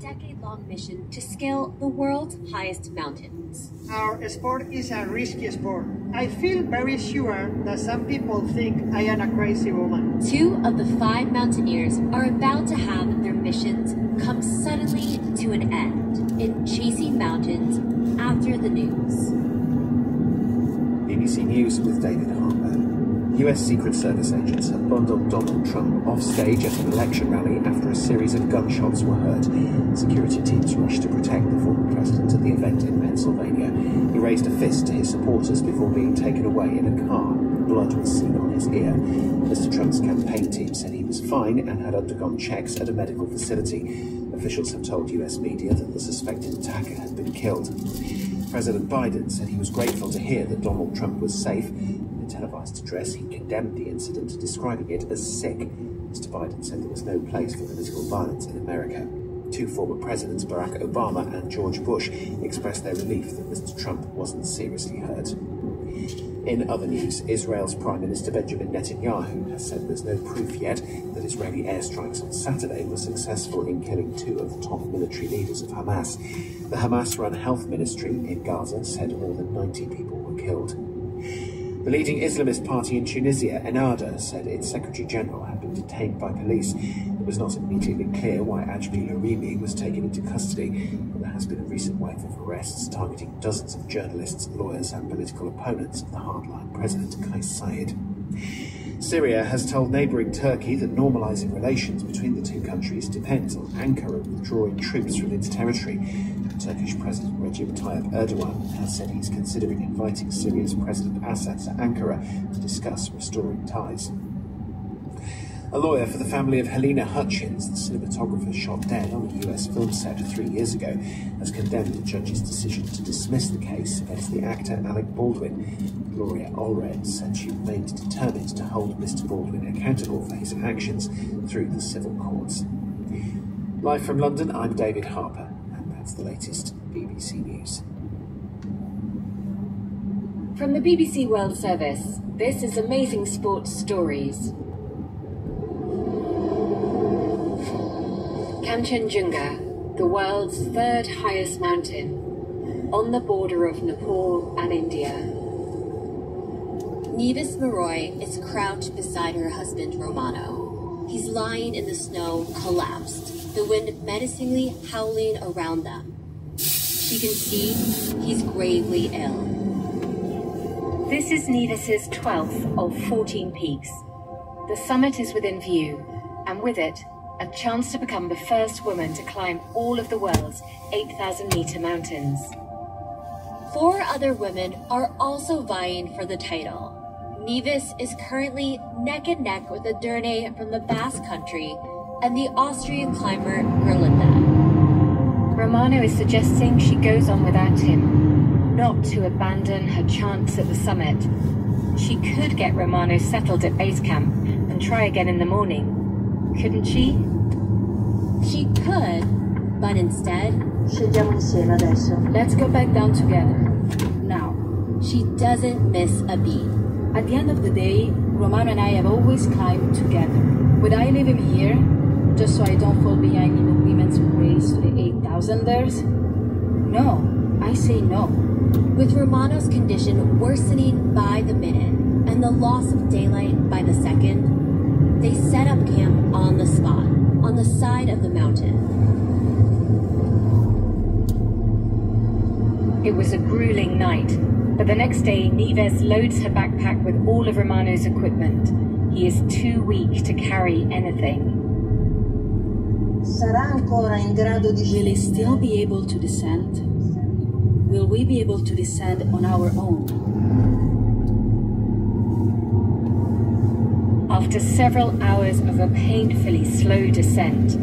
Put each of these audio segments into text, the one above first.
decade-long mission to scale the world's highest mountains. Our sport is a risky sport. I feel very sure that some people think I am a crazy woman. Two of the five mountaineers are about to have their missions come suddenly to an end in chasing mountains after the news. BBC News with David Harper. US Secret Service agents have bundled Donald Trump off stage at an election rally after a series of gunshots were heard. Security teams rushed to protect the former president at the event in Pennsylvania. He raised a fist to his supporters before being taken away in a car. Blood was seen on his ear. Mr. Trump's campaign team said he was fine and had undergone checks at a medical facility. Officials have told US media that the suspected attacker had been killed. President Biden said he was grateful to hear that Donald Trump was safe. Televised address, he condemned the incident, describing it as sick. Mr. Biden said there was no place for political violence in America. Two former presidents, Barack Obama and George Bush, expressed their relief that Mr. Trump wasn't seriously hurt. In other news, Israel's Prime Minister Benjamin Netanyahu has said there's no proof yet that Israeli airstrikes on Saturday were successful in killing two of the top military leaders of Hamas. The Hamas run health ministry in Gaza said more than 90 people were killed. The leading Islamist party in Tunisia, Ennahda, said its Secretary General had been detained by police. It was not immediately clear why Ajmi Lourimi was taken into custody, but there has been a recent wave of arrests targeting dozens of journalists, lawyers, and political opponents of the hardline President Kais Saied. Syria has told neighbouring Turkey that normalising relations between the two countries depends on Ankara withdrawing troops from its territory. Turkish President Recep Tayyip Erdogan has said he's considering inviting Syria's President Assad to Ankara to discuss restoring ties. A lawyer for the family of Halyna Hutchins, the cinematographer shot dead on a US film set three years ago, has condemned the judge's decision to dismiss the case against the actor Alec Baldwin. Gloria Allred said she remained determined to hold Mr. Baldwin accountable for his actions through the civil courts. Live from London, I'm David Harper, and that's the latest BBC News. From the BBC World Service, this is Amazing Sports Stories. Kanchenjunga, the world's third highest mountain, on the border of Nepal and India. Nives Meroi is crouched beside her husband Romano. He's lying in the snow, collapsed, the wind menacingly howling around them. She can see he's gravely ill. This is Nives's 12th of 14 peaks. The summit is within view, and with it, a chance to become the first woman to climb all of the world's 8,000 meter mountains. Four other women are also vying for the title. Nives is currently neck and neck with Edurne from the Basque Country and the Austrian climber Gerlinde. Romano is suggesting she goes on without him, not to abandon her chance at the summit. She could get Romano settled at base camp and try again in the morning couldn't she? She could, but instead... Scendiamo insieme adesso. Let's go back down together. Now. She doesn't miss a beat. At the end of the day, Romano and I have always climbed together. Would I leave him here, just so I don't fall behind in the women's race to the 8,000ers? No, I say no. With Romano's condition worsening by the minute, and the loss of daylight by the second, they set up camp on the spot, on the side of the mountain. It was a grueling night, but the next day Nives loads her backpack with all of Romano's equipment. He is too weak to carry anything. Sarà ancora in grado di... Will he still be able to descend? Will we be able to descend on our own? After several hours of a painfully slow descent,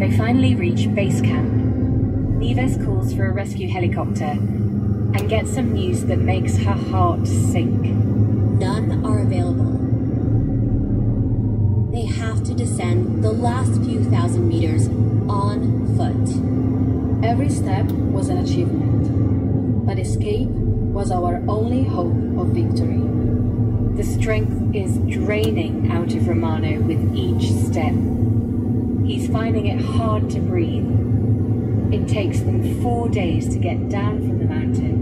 they finally reach base camp. Nives calls for a rescue helicopter and gets some news that makes her heart sink. None are available. They have to descend the last few thousand meters on foot. Every step was an achievement, but escape was our only hope of victory. The strength is draining out of Romano with each step. He's finding it hard to breathe. It takes them four days to get down from the mountain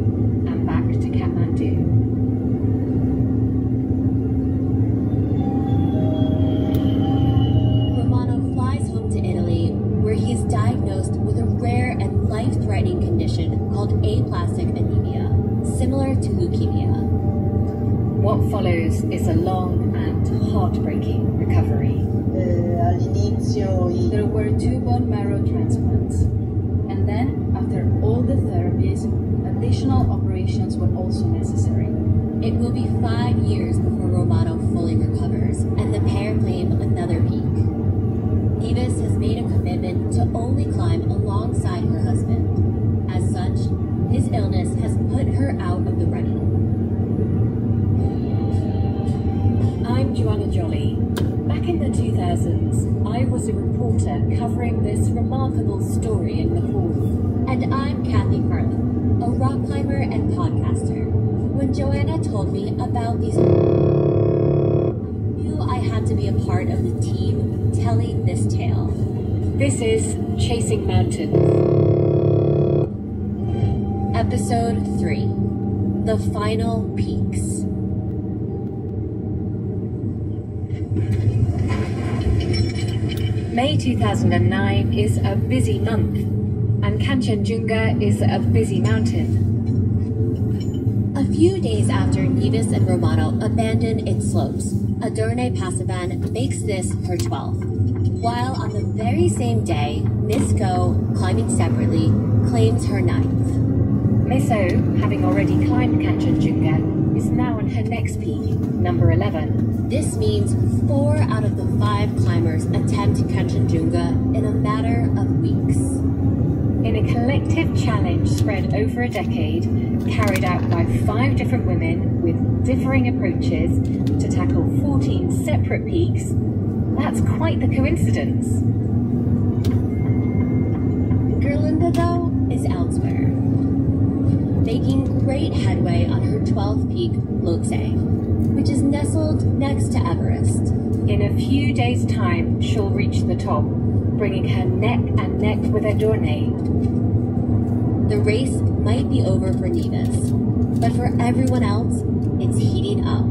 Kanchenjunga is a busy mountain. A few days after Nives and Romano abandon its slopes, Edurne Pasaban makes this her 12th. While on the very same day, Miss Go, climbing separately, claims her ninth. Miss O, having already climbed Kanchenjunga, is now on her next peak, number 11. This means four out of the five climbers attempt Kanchenjunga in a challenge spread over a decade, carried out by five different women with differing approaches to tackle 14 separate peaks, that's quite the coincidence. Gerlinde, though, is elsewhere, making great headway on her 12th peak, Lhotse, which is nestled next to Everest. In a few days' time, she'll reach the top, bringing her neck and neck with Edurne. The race might be over for Nives, but for everyone else, it's heating up.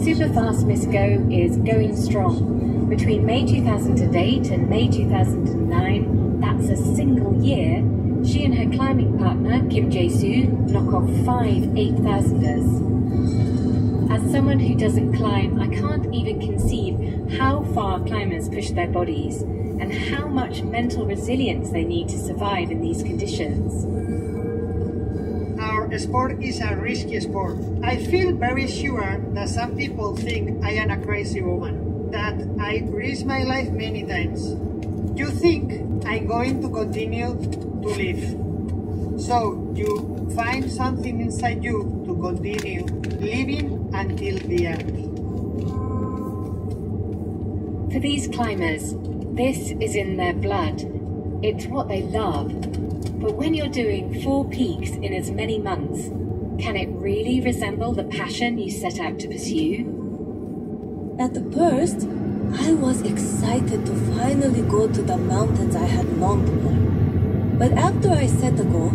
Superfast Miss Go is going strong. Between May 2008 and May 2009, that's a single year, she and her climbing partner, Kim Jae-soo, knock off five 8,000ers. As someone who doesn't climb, I can't even conceive how far climbers push their bodies and how much mental resilience they need to survive in these conditions. Our sport is a risky sport. I feel very sure that some people think I am a crazy woman, that I risk my life many times. You think I'm going to continue to live. So you find something inside you to continue living until the end. For these climbers, this is in their blood. It's what they love. But when you're doing four peaks in as many months, can it really resemble the passion you set out to pursue? At the first, I was excited to finally go to the mountains I had longed for. But after I set the goal,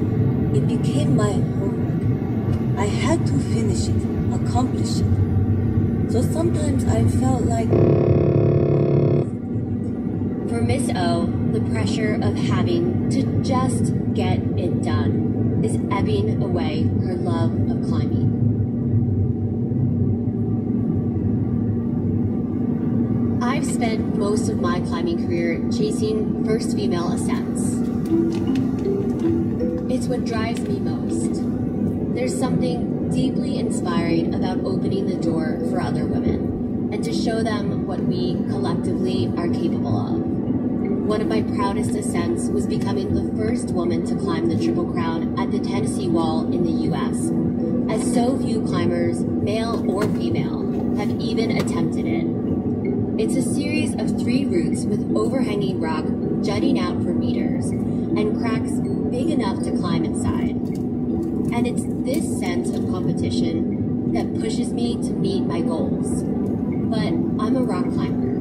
it became my homework. I had to finish it, accomplish it. So sometimes I felt like For Miss O, the pressure of having to just get it done is ebbing away her love of climbing. I've spent most of my climbing career chasing first female ascents. It's what drives me most. There's something deeply inspiring about opening the door for other women and to show them what we collectively are capable of. One of my proudest ascents was becoming the first woman to climb the Triple Crown at the Tennessee Wall in the US, as so few climbers, male or female, have even attempted it. It's a series of three routes with overhanging rock jutting out for meters and cracks big enough to climb inside. And it's this sense of competition that pushes me to meet my goals. But I'm a rock climber,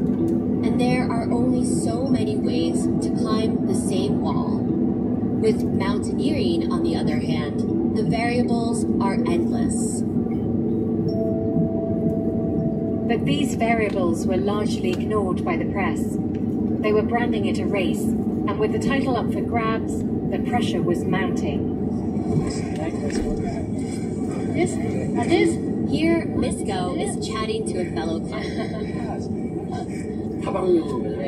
and there are only so many ways to climb the same wall. With mountaineering, on the other hand, the variables are endless. But these variables were largely ignored by the press. They were branding it a race, and with the title up for grabs, the pressure was mounting. This, uh, this, Here, Miss Go is chatting to a fellow climber. 타방용으로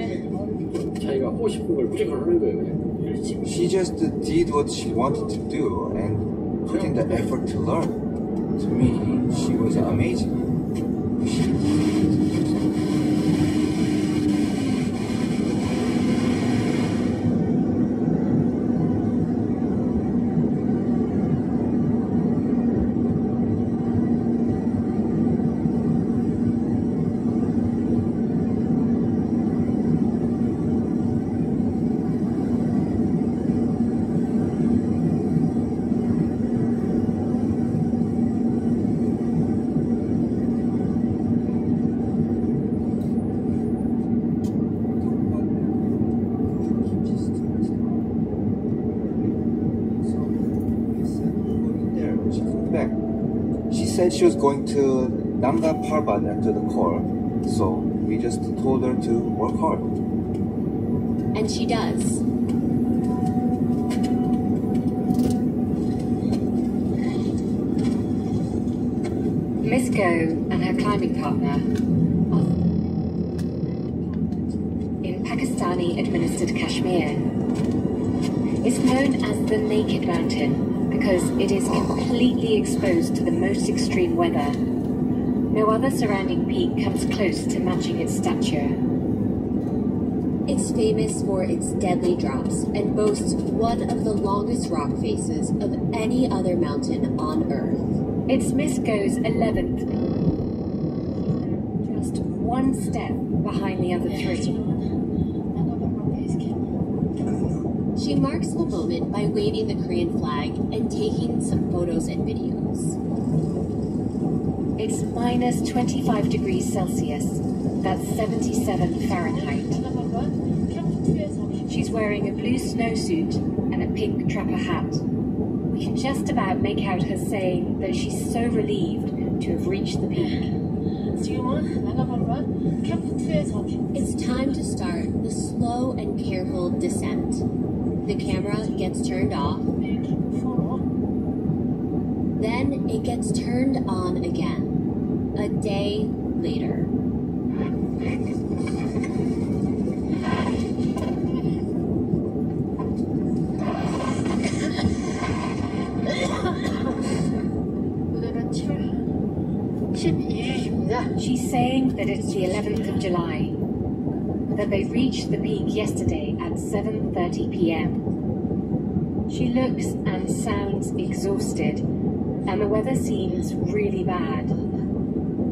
자기가 하고 싶은 걸 무조건 하는 거예요. 그냥. She just did what she wanted to do and put in the effort to learn. To me, she was amazing. She was going to Nanga Parbat after the call, so we just told her to work hard. And she does. Miss Go and her climbing partner in Pakistani administered Kashmir. It's known as the Naked Mountain because it is completely exposed to the most extreme weather. No other surrounding peak comes close to matching its stature. It's famous for its deadly drops and boasts one of the longest rock faces of any other mountain on Earth. It's Miss Go's 11th. Just one step behind the other three. She marks the moment by waving the Korean flag and taking some photos and videos. It's minus 25 degrees Celsius. That's 77 Fahrenheit. She's wearing a blue snowsuit and a pink trapper hat. We can just about make out her saying that she's so relieved to have reached the peak. It's time to start the slow and careful descent. The camera gets turned off. Then it gets turned on reached the peak yesterday at 7:30 p.m. She looks and sounds exhausted, and the weather seems really bad.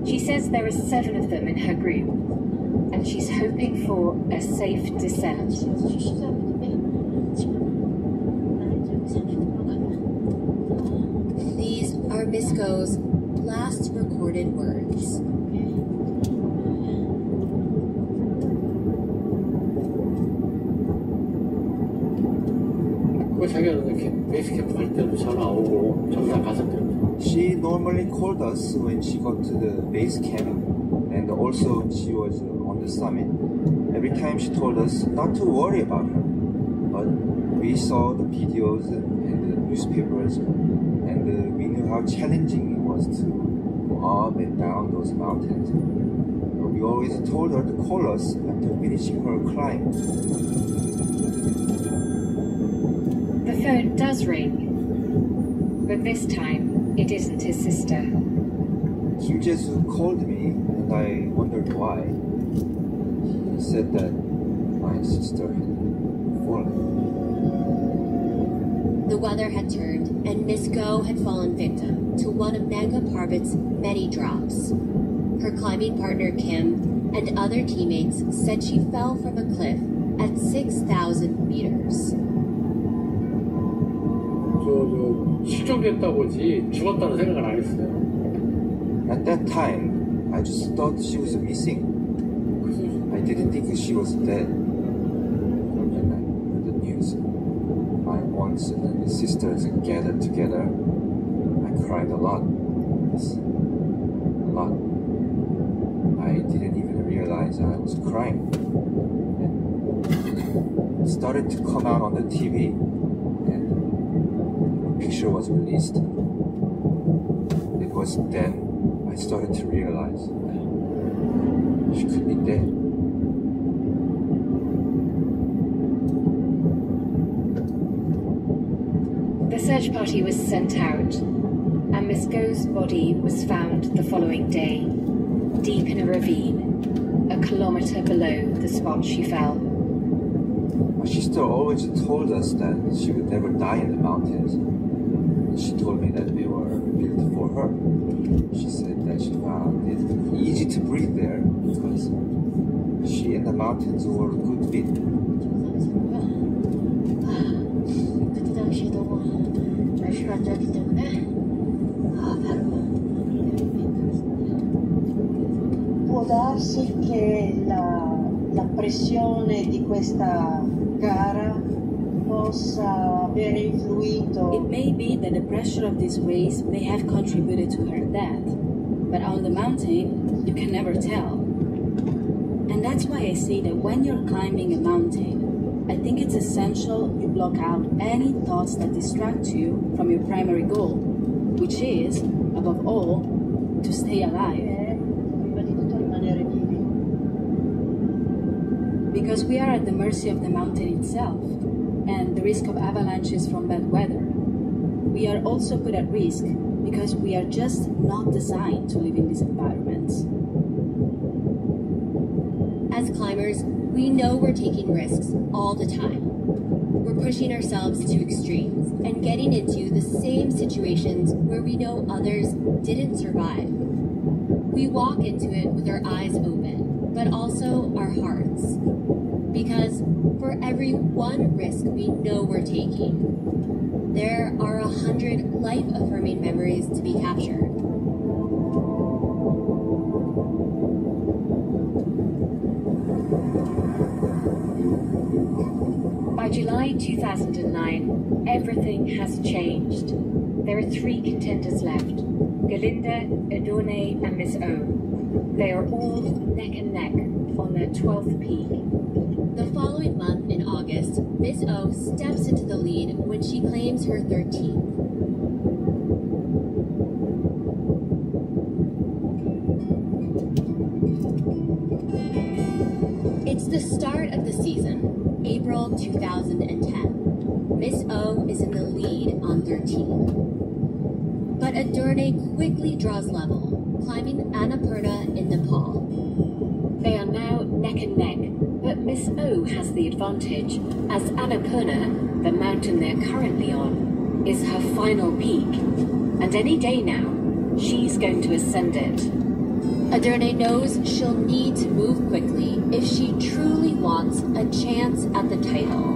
She says there are seven of them in her group, and she's hoping for a safe descent. These are Miss Go's last recorded words. 그 자기가 이렇게 베이스 캠프 갈 때도 전화 오고 정상 갔을 때도 She normally called us when she got to the base camp, and also when she was on the summit. Every time she told us not to worry about her. But we saw the videos and the newspapers, and uh, we knew how challenging it was to go up and down those mountains. But we always told her to call us after finishing her climb. The phone does ring, but this time it isn't his sister. Kim Jae-soo called me, and I wondered why. He said that my sister had fallen. The weather had turned, and Miss Go had fallen victim to one of Nanga Parbat's many drops. Her climbing partner Kim and other teammates said she fell from a cliff at 6,000 meters. 저, 저 실종됐다고지 죽었다는 생각을 안 했어요. At that time, I just thought she was missing. I didn't think she was dead. But then I heard the news. My own once the sisters gathered together, I cried a lot. Yes, a lot. I didn't even realize I was crying. It started to come out on the TV, and a picture was released. It was then I started to realize that she could be dead. The search party was sent out, and Miss Go's body was found the following day, deep in a ravine, a kilometer below the spot she fell. My sister always told us that she would never die in the mountains. Può darsi che la, la pressione di questa gara possa aver influito. It may be that the pressure of this race may have contributed to her death, but on the mountain you can never tell. And that's why I say that when you're climbing a mountain, I think it's essential you block out any thoughts that distract you from your primary goal, which is, above all, to stay alive. Because we are at the mercy of the mountain itself and the risk of avalanches from bad weather. We are also put at risk because we are just not designed to live in these environments. As climbers, we know we're taking risks all the time. We're pushing ourselves to extremes and getting into the same situations where we know others didn't survive. We walk into it with our eyes open, but also our hearts. Because for every one risk we know we're taking, there are a hundred life affirming memories to be captured. By 2009, everything has changed. There are three contenders left Gerlinde, Edurne, and Miss O. They are all neck and neck on their 12th peak. The following month in August, Miss O steps into the lead when she claims her 13th. 2010. Miss O is in the lead on 13. But Edurne quickly draws level, climbing Annapurna in Nepal. They are now neck and neck, but Miss O has the advantage, as Annapurna, the mountain they're currently on, is her final peak. And any day now, she's going to ascend it. Edurne knows she'll need to move quickly if she truly wants a chance at the title.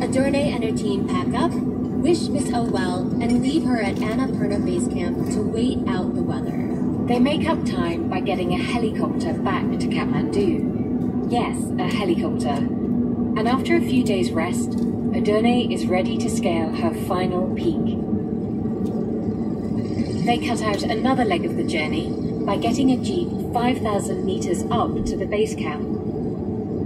Edurne and her team pack up, wish Miss O well, and leave her at Annapurna Base Camp to wait out the weather. They make up time by getting a helicopter back to Kathmandu. Yes, a helicopter. And after a few days' rest, Edurne is ready to scale her final peak. They cut out another leg of the journey by getting a jeep 5,000 meters up to the base camp.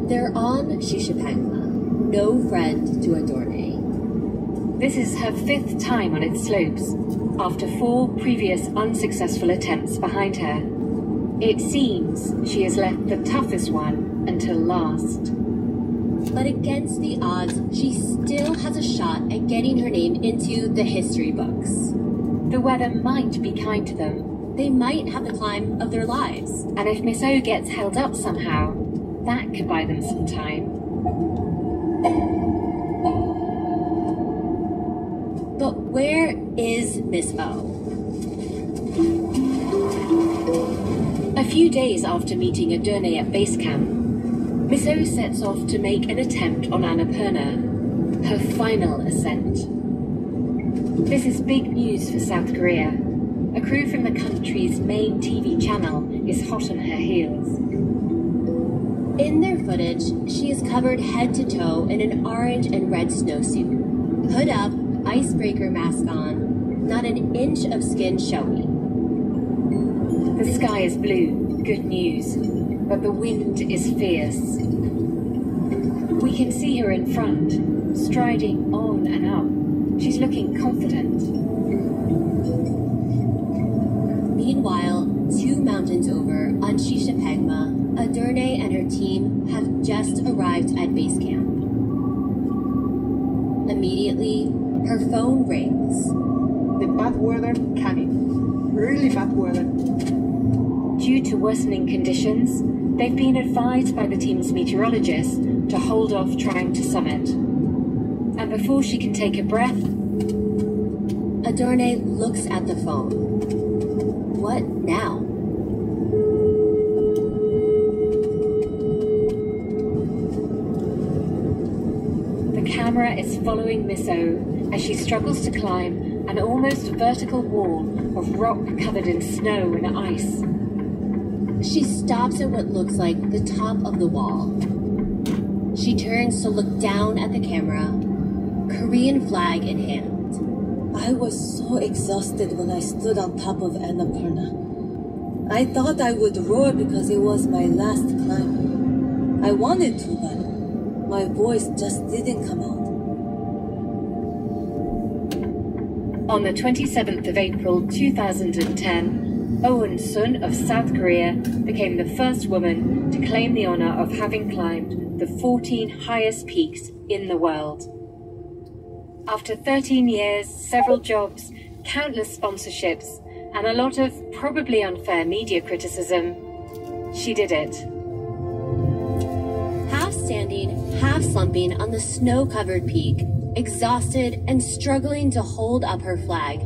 They're on Shishapangma, no friend to Edurne. This is her fifth time on its slopes, after four previous unsuccessful attempts behind her. It seems she has left the toughest one until last. But against the odds, she still has a shot at getting her name into the history books. The weather might be kind to them, They might have the climb of their lives. and if Miss O gets held up somehow, that could buy them some time. But where is Miss O? A few days after meeting Edurne at base camp, Miss O sets off to make an attempt on Annapurna, her final ascent. This is big news for South Korea. A crew from the country's main TV channel is hot on her heels. In their footage, she is covered head to toe in an orange and red snowsuit. Hood up, icebreaker mask on, not an inch of skin showing. The sky is blue, good news, but the wind is fierce. We can see her in front, striding on and up. She's looking confident. Meanwhile, two mountains over on Shishapangma, Edurne and her team have just arrived at base camp. Immediately, her phone rings. The bad weather coming. Really bad weather. Due to worsening conditions, they've been advised by the team's meteorologist to hold off trying to summit. And before she can take a breath, Edurne looks at the phone. What now? the camera is following Miss O as she struggles to climb an almost vertical wall of rock covered in snow and ice. She stops at what looks like the top of the wall. She turns to look down at the camera, Korean flag in hand. I was so exhausted when I stood on top of Annapurna. I thought I would roar because it was my last climb. I wanted to, but my voice just didn't come out. On the 27th of April 2010, Owen Sun of South Korea became the first woman to claim the honor of having climbed the 14 highest peaks in the world. After 13 years, several jobs, countless sponsorships, and a lot of probably unfair media criticism, she did it. Half standing, half slumping on the snow covered peak, exhausted and struggling to hold up her flag,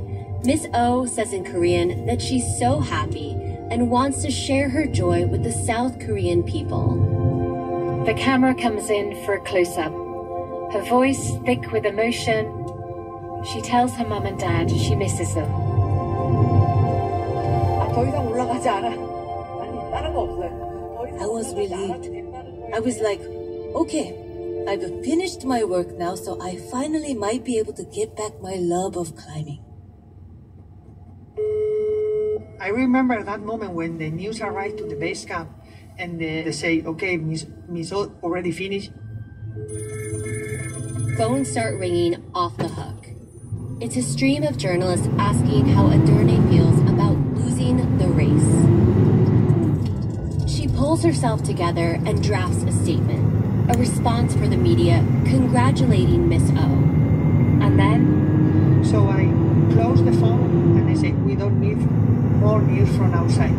Miss O says in Korean that she's so happy and wants to share her joy with the South Korean people. The camera comes in for a close up. Her voice thick with emotion. She tells her mum and dad she misses them. I was relieved. I was like, okay, I've finished my work now, so I finally might be able to get back my love of climbing. I remember that moment when the news arrived to the base camp and they, they say, okay, Miss, Miss O already finished. Phones start ringing off the hook. It's a stream of journalists asking how Edurne feels about losing the race. She pulls herself together and drafts a statement, a response for the media congratulating Miss O. And then, So I close the phone and I said, don't need more news from outside.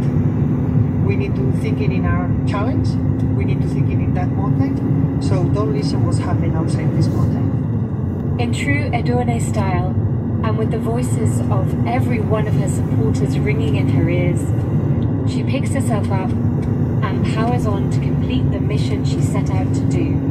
We need to think in our challenge. We need to think in that mountain. So don't listen what's happening outside this mountain. in true Edurne style, and with the voices of every one of her supporters ringing in her ears, she picks herself up and powers on to complete the mission she set out to do.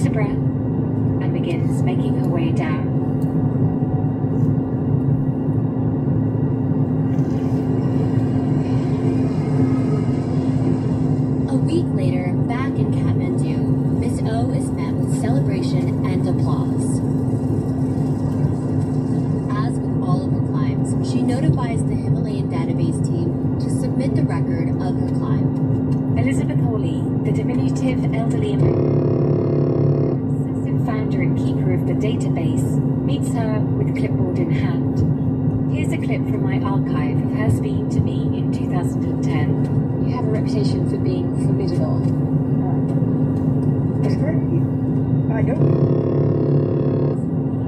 Takes a breath and begins making her way down. A week later, back in Kathmandu, Miss O is met with celebration and applause. As with all of her climbs, she notifies the Himalayan database team to submit the record of her climb. Elizabeth Hawley, the diminutive elderly obsessive founder and keeper of the database, meets her with clipboard in hand. Here's a clip from my archive of her speaking to me in 2010. You have a reputation for being formidable. Is her? I don't.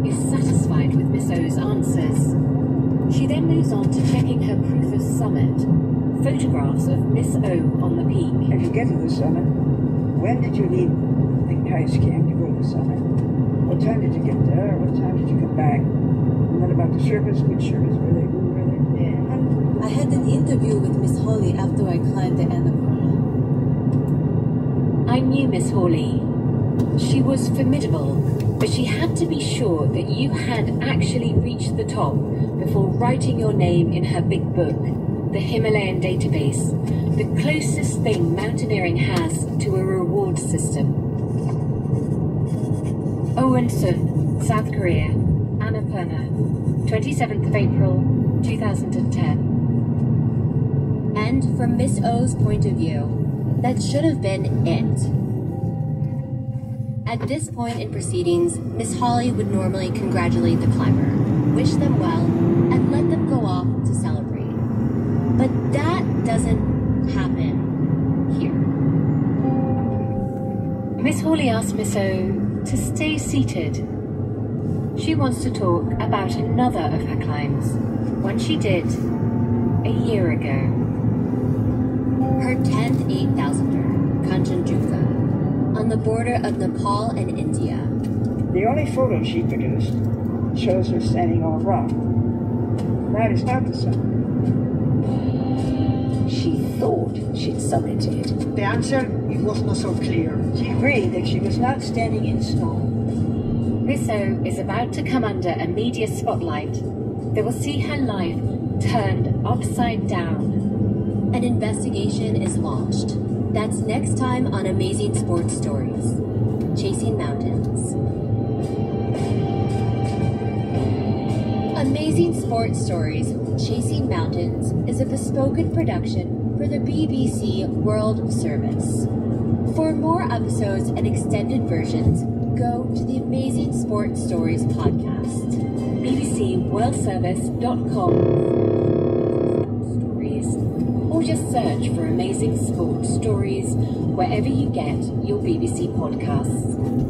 Is satisfied with Miss O's answers. She then moves on to checking her proof of summit. Photographs of Miss O on the peak. If you get to the summit, when did you leave the ice camp to go to the summit? What time did you get there? What time did you come back? And then about the service, which service were they? Who were they? Yeah. I had an interview with Miss Hawley after I climbed the Annapurna. I knew Miss Hawley. She was formidable, but she had to be sure that you had actually reached the top your name in her big book, the Himalayan database, the closest thing mountaineering has to a reward system. Owensun, South Korea, Annapurna, 27th of April, 2010. And from Miss O's point of view, that should have been it. At this point in proceedings, Miss Hawley would normally congratulate the climber, wish them well, let them go off to celebrate. But that doesn't happen here. Miss Hawley asked Miss O to stay seated. She wants to talk about another of her climbs, one she did a year ago. Her 10th 8,000er, Kanchenjunga, on the border of Nepal and India. The only photo she produced shows her standing on a rock. That is not the summit. She thought she'd summited. The answer it was not so clear. She agreed that she was not standing in snow. Miss O is about to come under a media spotlight that will see her life turned upside down. An investigation is launched. That's next time on Amazing Sports Stories Chasing Mountains. Amazing Sports Stories Chasing Mountains is a bespoken production for the BBC World Service. For more episodes and extended versions, go to the Amazing Sports Stories podcast. bbcworldservice.com or just search for Amazing Sports Stories wherever you get your BBC podcasts.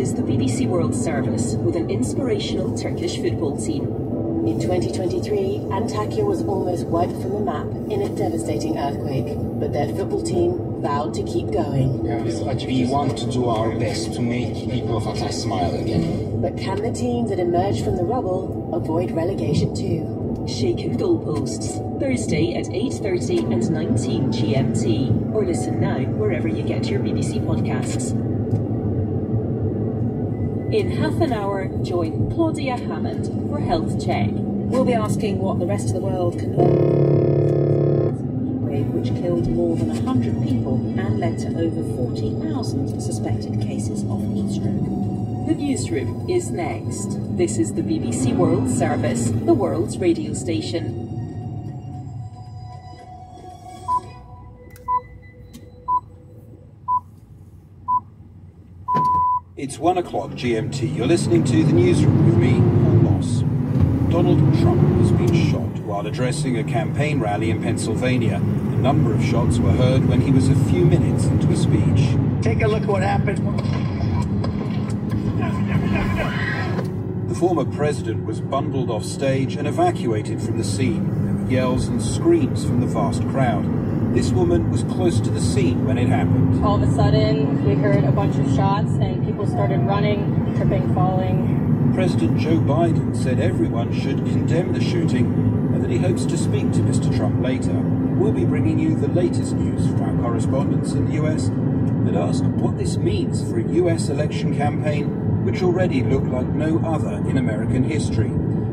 Is the BBC World Service with an inspirational Turkish football team. In 2023, Antakya was almost wiped from the map in a devastating earthquake, but their football team vowed to keep going. We want to do our best to make people of Hatay smile again. But can the team that emerged from the rubble avoid relegation too? Shake goalposts Thursday at 8:30 and 19 GMT, or listen now wherever you get your BBC podcasts. In half an hour, join Claudia Hammond for Health Check. We'll be asking what the rest of the world can learn. Wave which killed more than 100 people and led to over 40,000 suspected cases of heat stroke. The newsroom is next. This is the BBC World Service, the world's radio station. It's one o'clock GMT. You're listening to the newsroom with me, Paul Moss. Donald Trump has been shot while addressing a campaign rally in Pennsylvania. A number of shots were heard when he was a few minutes into a speech. Take a look what happened. The former president was bundled off stage and evacuated from the scene. There were yells and screams from the vast crowd. This woman was close to the scene when it happened. All of a sudden, we heard a bunch of shots and people started running, tripping, falling. President Joe Biden said everyone should condemn the shooting and that he hopes to speak to Mr. Trump later. We'll be bringing you the latest news from our correspondents in the US that ask what this means for a US election campaign which already looked like no other in American history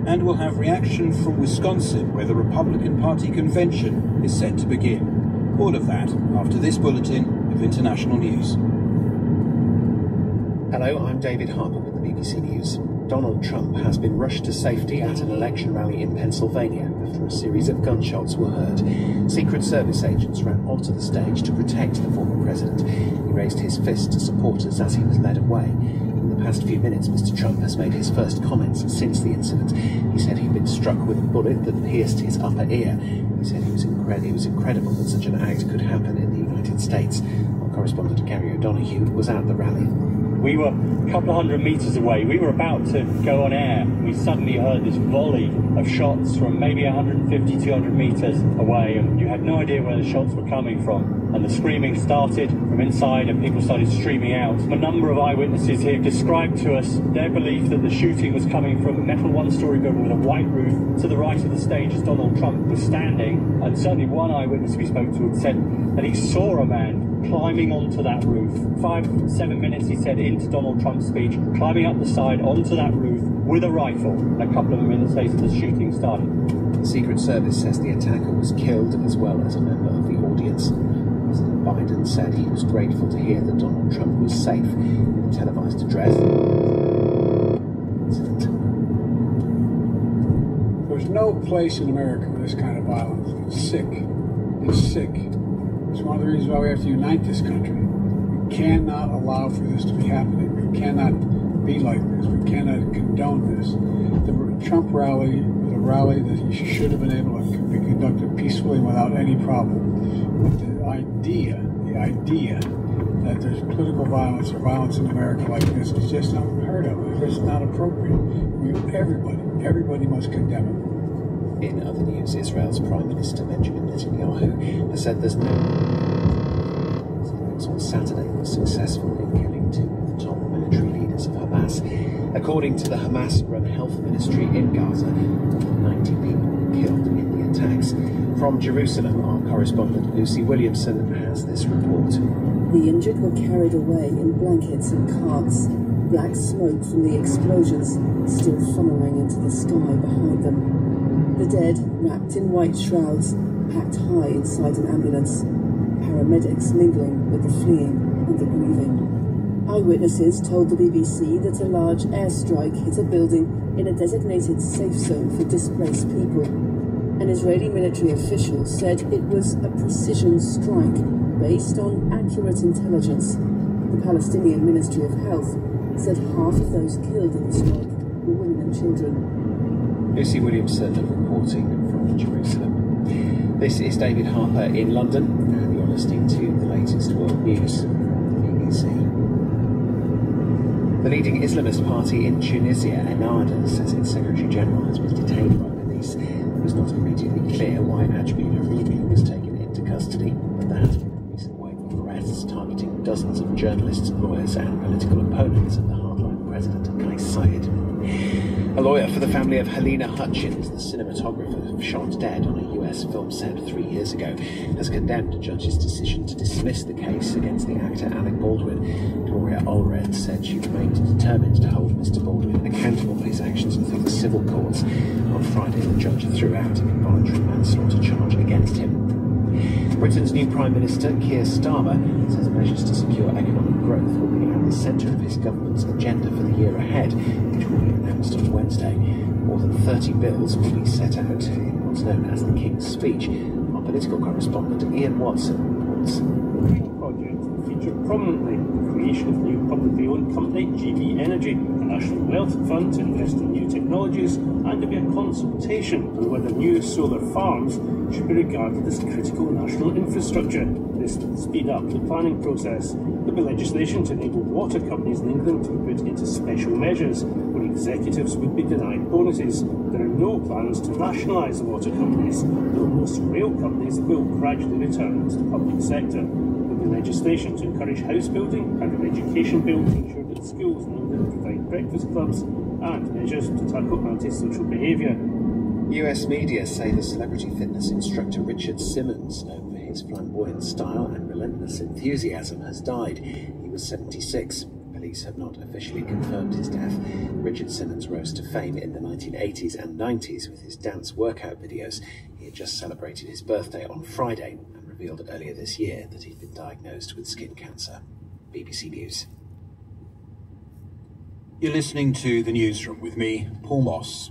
and we'll have reaction from Wisconsin, where the Republican Party convention is set to begin. All of that after this bulletin of international news. Hello, I'm David Harper with the BBC News. Donald Trump has been rushed to safety at an election rally in Pennsylvania after a series of gunshots were heard. Secret Service agents ran onto the stage to protect the former president. He raised his fist to supporters as he was led away In the past few minutes, Mr. Trump has made his first comments since the incident. He said he'd been struck with a bullet that pierced his upper ear. He said it was, incre- it was incredible that such an act could happen in the United States. Our correspondent Gary O'Donoghue was at the rally. We were a couple of hundred metres away. We were about to go on air. We suddenly heard this volley of shots from maybe 150, 200 metres away, and you had no idea where the shots were coming from. And the screaming started from inside, and people started streaming out. A number of eyewitnesses here described to us their belief that the shooting was coming from a metal one story building with a white roof to the right of the stage as Donald Trump was standing. And certainly one eyewitness we spoke to had said that he saw a man climbing onto that roof. Five, seven minutes, he said, into Donald Trump's speech, climbing up the side onto that roof with a rifle. And a couple of minutes later, the shooting started. The Secret Service says the attacker was killed as well as a member of the audience. President Biden said he was grateful to hear that Donald Trump was safe in a televised address. There's no place in America for this kind of violence. It's sick. It's sick. One of the reasons why we have to unite this country. We cannot allow for this to be happening. We cannot be like this. We cannot condone this. The Trump rally a rally that he should have been able to be conducted peacefully without any problem. But the idea, the idea that there's political violence or violence in America like this is just unheard of. It's not appropriate. We, everybody, everybody must condemn it. In other news, Israel's Prime Minister Benjamin Netanyahu has said there's no on Saturday was successful in killing two of the top military leaders of Hamas. According to the Hamas-run health ministry in Gaza, 90 people were killed in the attacks. From Jerusalem, our correspondent Lucy Williamson has this report. The injured were carried away in blankets and carts. Black smoke from the explosions still funneling into the sky behind them. The dead, wrapped in white shrouds, packed high inside an ambulance. Paramedics mingling with the fleeing and the grieving. Eyewitnesses told the BBC that a large airstrike hit a building in a designated safe zone for displaced people. An Israeli military official said it was a precision strike based on accurate intelligence. The Palestinian Ministry of Health said half of those killed in the strike were women and children. Lucy Williamson reporting from Jerusalem. This is David Harper in London, and you're listening to the latest world news from the BBC. The leading Islamist party in Tunisia, Ennahda, says its Secretary General has been detained by police. It was not immediately clear why Ajmi Lourimi was taken into custody, but there has been a recent wave of arrests targeting dozens of journalists, lawyers, and political opponents of the lawyer for the family of Halyna Hutchins, the cinematographer of shot dead on a US film set three years ago, has condemned a judge's decision to dismiss the case against the actor Alec Baldwin. Gloria Allred said she remained determined to hold Mr. Baldwin accountable for his actions through the civil courts. On Friday, the judge threw out an involuntary manslaughter charge against him. Britain's new Prime Minister, Keir Starmer, says measures to secure economic growth will be at the centre of his government's agenda for the year ahead, which will be announced on Wednesday. More than 30 bills will be set out in what's known as the King's Speech. Our political correspondent, Ian Watson, reports. The project featured prominently the creation of new publicly owned company GB Energy, national wealth fund to invest in new technologies, and to be a consultation on whether new solar farms should be regarded as critical national infrastructure. This will speed up the planning process. There'll be legislation to enable water companies in England to be put into special measures, where executives would be denied bonuses. There are no plans to nationalise water companies, though most rail companies will gradually return to the public sector. There'll be legislation to encourage house building and an education bill to ensure that schools no longer provide breakfast clubs and measures to tackle antisocial behaviour. US media say the celebrity fitness instructor Richard Simmons, known for his flamboyant style and relentless enthusiasm, has died. He was 76. Police have not officially confirmed his death. Richard Simmons rose to fame in the 1980s and 90s with his dance workout videos. He had just celebrated his birthday on Friday and revealed earlier this year that he'd been diagnosed with skin cancer. BBC News. You're listening to the newsroom with me, Paul Moss.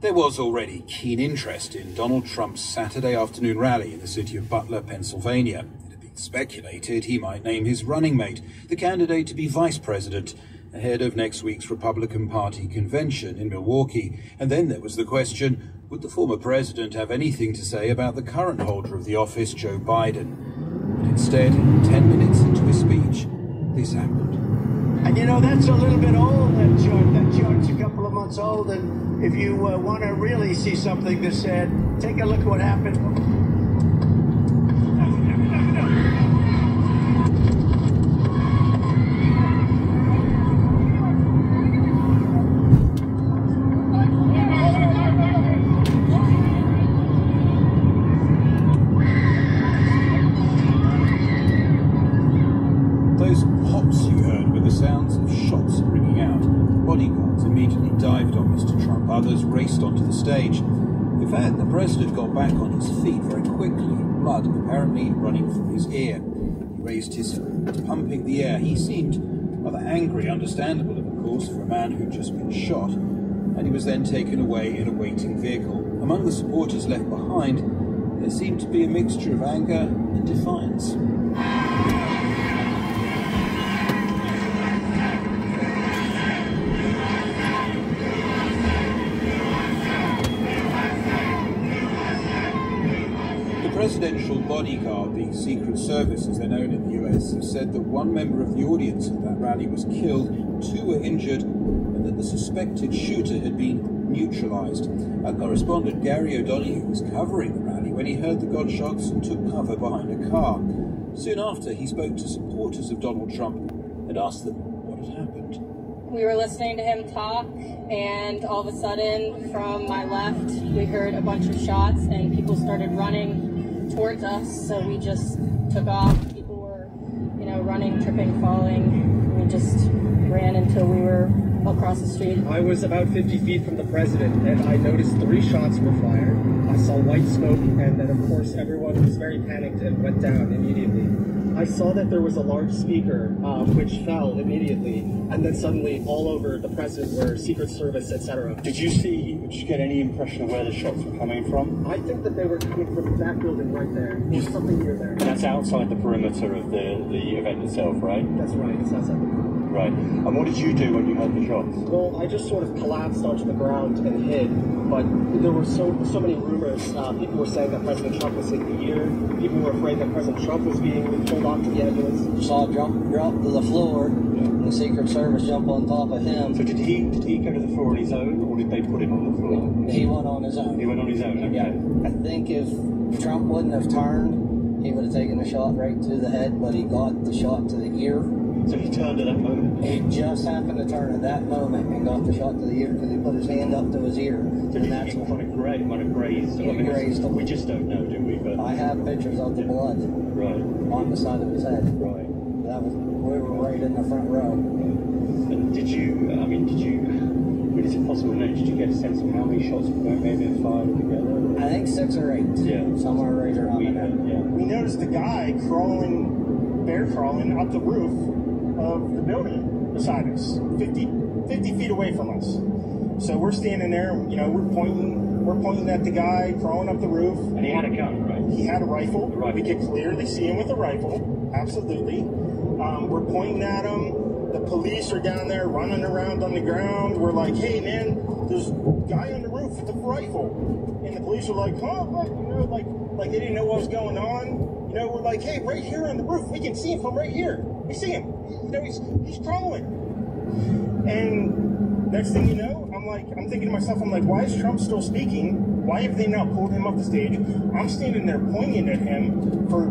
There was already keen interest in Donald Trump's Saturday afternoon rally in the city of Butler, Pennsylvania. It had been speculated he might name his running mate, the candidate to be vice president, ahead of next week's Republican Party convention in Milwaukee. And then there was the question would the former president have anything to say about the current holder of the office, Joe Biden? But instead, 10 minutes into his speech, this happened. And you know, that's a little bit old, that chart. That chart's a couple of months old. And if you uh, want to really see something that's said, take a look at what happened. Blood apparently running from his ear. He raised his hand, pumping the air. He seemed rather angry, understandable, of course, for a man who'd just been shot. And he was then taken away in a waiting vehicle. Among the supporters left behind, there seemed to be a mixture of anger and defiance. Secret Service as they're known in the US, have said that one member of the audience at that rally was killed, two were injured, and that the suspected shooter had been neutralized. Our correspondent Gary O'Donoghue was covering the rally when he heard the gunshots and took cover behind a car. Soon after, he spoke to supporters of Donald Trump and asked them what had happened. We were listening to him talk, and all of a sudden, from my left, we heard a bunch of shots, and people started running towards us. So we just took off. People were, you know, running, tripping, falling. We just ran until we were across the street. I was about 50 feet from the president, and I noticed three shots were fired. I saw white smoke, and then, of course, everyone was very panicked and went down immediately. I saw that there was a large speaker, um, which fell immediately, and then suddenly all over the president were Secret Service, etc. Did you see, did you get any impression of where the shots were coming from? I think that they were coming from that building right there, or something near there. That's outside the perimeter of the, the event itself, right? That's right, it's outside the Right. And what did you do when you heard the shots? Well, I just sort of collapsed onto the ground and hid, but there were so so many rumors. Uh, people were saying that President Trump was in the ear. People were afraid that President Trump was being pulled off to the ambulance. Saw a jump drop to the floor. and The Secret Service jump on top of him. So did he did he go to the floor on his own, or did they put him on the floor? He went on his own. He went on his own. Okay. Yeah. I think if Trump wouldn't have turned, he would have taken a shot right to the head, but he got the shot to the ear. So he turned at that moment. He just happened to turn at that moment and got the shot to the ear because he put his hand up to his ear. So and that's he what might have grazed, might have grazed. He I mean, grazed him. We just don't know, do we? But I have pictures of the blood right on the side of his head. Right. That was we were right in the front row. And did you? I mean, did you? I mean, is it possible to know? Did you get a sense of how many shots were maybe fired together? I think six or eight. Yeah. Somewhere right around in there. Yeah. We noticed a guy crawling, bear crawling up the roof of the building beside us, 50, 50 feet away from us. So we're standing there, you know, we're pointing, we're pointing at the guy crawling up the roof. And he had a gun, right? He had a rifle. rifle. We could clearly see him with a rifle. Absolutely. Um, we're pointing at him. The police are down there running around on the ground. We're like, hey man, there's a guy on the roof with a rifle. And the police are like, huh? What? You know, like, like they didn't know what was going on. You know, we're like, hey, right here on the roof, we can see him from right here. We see him. You know, he's he's crawling. And Next thing you know, I'm like, I'm thinking to myself, I'm like, why is Trump still speaking? Why have they not pulled him off the stage? I'm standing there pointing at him for,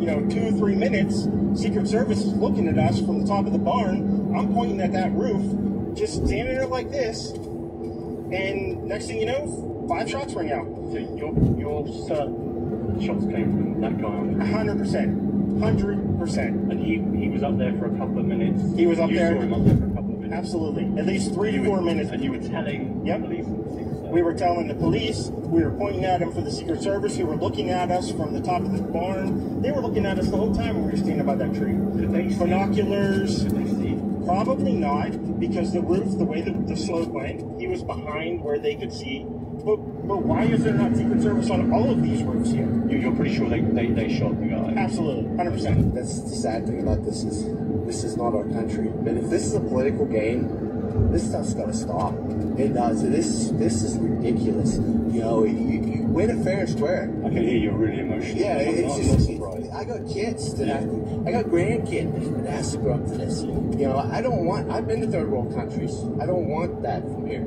you know, two or three minutes. Secret Service is looking at us from the top of the barn. I'm pointing at that roof, just standing there like this. And next thing you know, five shots ring out. So you're, you're certain uh, shots came from that guy on the hundred percent. And he he was up there for a couple of minutes. He was up you there. Saw him up there for a couple of minutes. Absolutely, at least three to four minutes. And you were telling Yep. the police. and the Secret Service. We were telling the police, we were pointing at him for the Secret Service, who were looking at us from the top of the barn. They were looking at us the whole time when we were standing by that tree. Did they see? Binoculars, Did they see? probably not, because the roof, the way the, the slope went, he was behind where they could see. But, but why is there not Secret Service on all of these roofs here? You- You're pretty sure they, they, they shot the guy. Absolutely, 100%. That's the sad thing about this is this is not our country. But if this is a political game, this stuff's got to stop. It does. This this is ridiculous. You know, you, you win it fair and square. I can hear you're really emotional. Yeah, I'm it's not- just. I'm not it- I got kids that have to, I got grandkids that has to grow up to this. You know, I don't want. I've been to third world countries. I don't want that from here.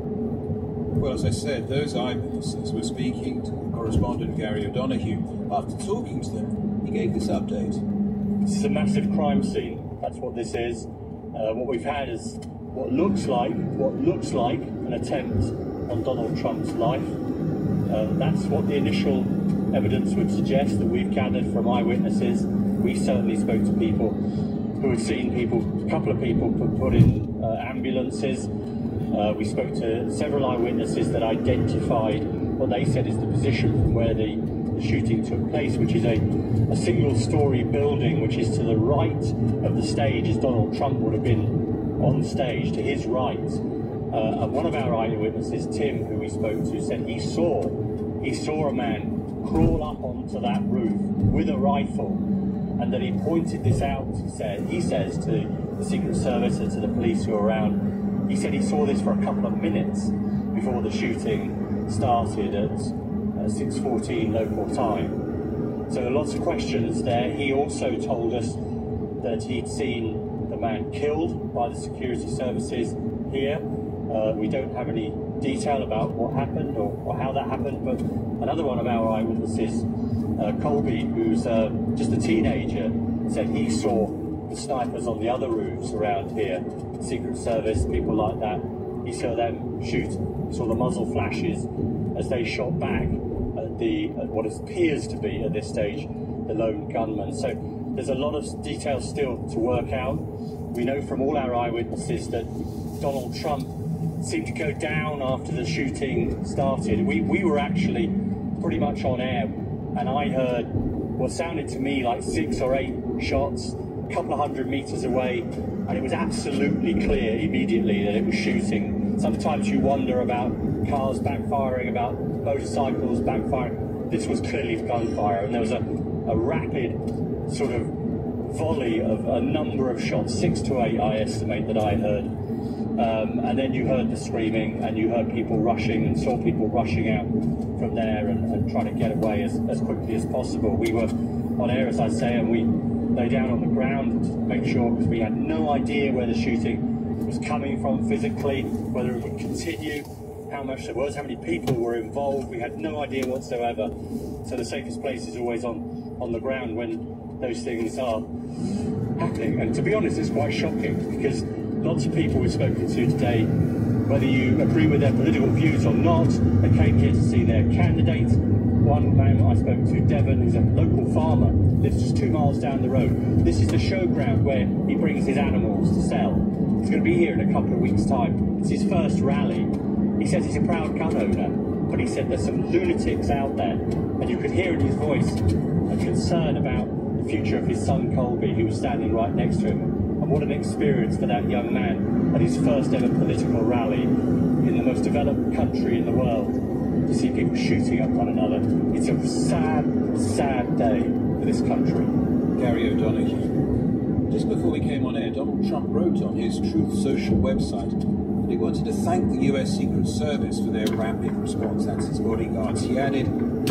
Well, as I said, those eyewitnesses were speaking to correspondent Gary O'Donoghue. After talking to them, he gave this update. This is a massive crime scene. That's what this is. Uh, what we've had is what looks like what looks like an attempt on Donald Trump's life. Uh, that's what the initial evidence would suggest that we've gathered from eyewitnesses. We certainly spoke to people who had seen people, a couple of people put, put in uh, ambulances. Uh, we spoke to several eyewitnesses that identified what they said is the position from where the, the shooting took place, which is a, a single story building which is to the right of the stage as Donald Trump would have been on stage, to his right. Uh, and one of our eyewitnesses, Tim, who we spoke to, said he saw he saw a man crawl up onto that roof with a rifle, and that he pointed this out. He said he says to the Secret Service and to the police who are around. He said he saw this for a couple of minutes before the shooting started at uh, 6:14 local time. So lots of questions there. He also told us that he'd seen the man killed by the security services here. Uh, we don't have any detail about what happened or, or how that happened, but another one of our eyewitnesses, uh, Colby, who's uh, just a teenager, said he saw the snipers on the other roofs around here, Secret Service, people like that. He saw them shoot, saw the muzzle flashes as they shot back at the at what appears to be at this stage the lone gunman. So there's a lot of detail still to work out. We know from all our eyewitnesses that Donald Trump seemed to go down after the shooting started. We, we were actually pretty much on air, and I heard what sounded to me like six or eight shots a couple of hundred meters away, and it was absolutely clear immediately that it was shooting. Sometimes you wonder about cars backfiring, about motorcycles backfiring. This was clearly gunfire, and there was a, a rapid sort of volley of a number of shots, six to eight, I estimate that I heard. Um, and then you heard the screaming, and you heard people rushing, and saw people rushing out from there and, and trying to get away as, as quickly as possible. We were on air, as I say, and we lay down on the ground to make sure because we had no idea where the shooting was coming from physically, whether it would continue, how much there was, how many people were involved. We had no idea whatsoever. So the safest place is always on, on the ground when those things are happening. And to be honest, it's quite shocking because lots of people we've spoken to today, whether you agree with their political views or not, they came here to see their candidates. One man I spoke to, Devon, who's a local farmer, lives just two miles down the road. This is the showground where he brings his animals to sell. He's going to be here in a couple of weeks' time. It's his first rally. He says he's a proud gun owner, but he said there's some lunatics out there, and you could hear in his voice a concern about the future of his son Colby, who was standing right next to him. And what an experience for that young man at his first ever political rally in the most developed country in the world to see people shooting at one another. It's a sad, sad day this country. Gary O'Donoghue. Just before we came on air, Donald Trump wrote on his Truth Social website that he wanted to thank the US Secret Service for their rapid response. That's his bodyguards. He added,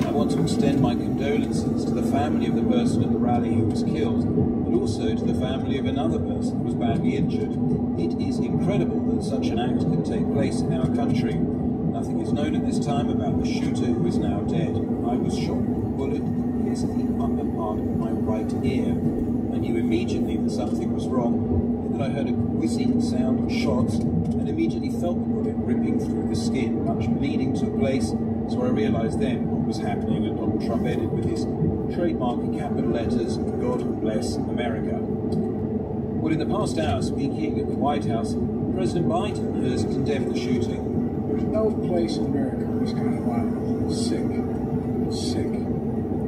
I want to extend my condolences to the family of the person at the rally who was killed, and also to the family of another person who was badly injured. It is incredible that such an act can take place in our country. Nothing is known at this time about the shooter who is now dead. I was shot with a bullet the upper part of my right ear. I knew immediately that something was wrong, and that I heard a whizzing sound of shots, and immediately felt the bullet ripping through the skin. Much bleeding took place, so I realised then what was happening, and Donald Trump ended with his trademark in capital letters, God bless America. Well, in the past hour, speaking at the White House, President Biden has condemned the shooting. There's no place in America where this kind of violence. It's sick. It's sick.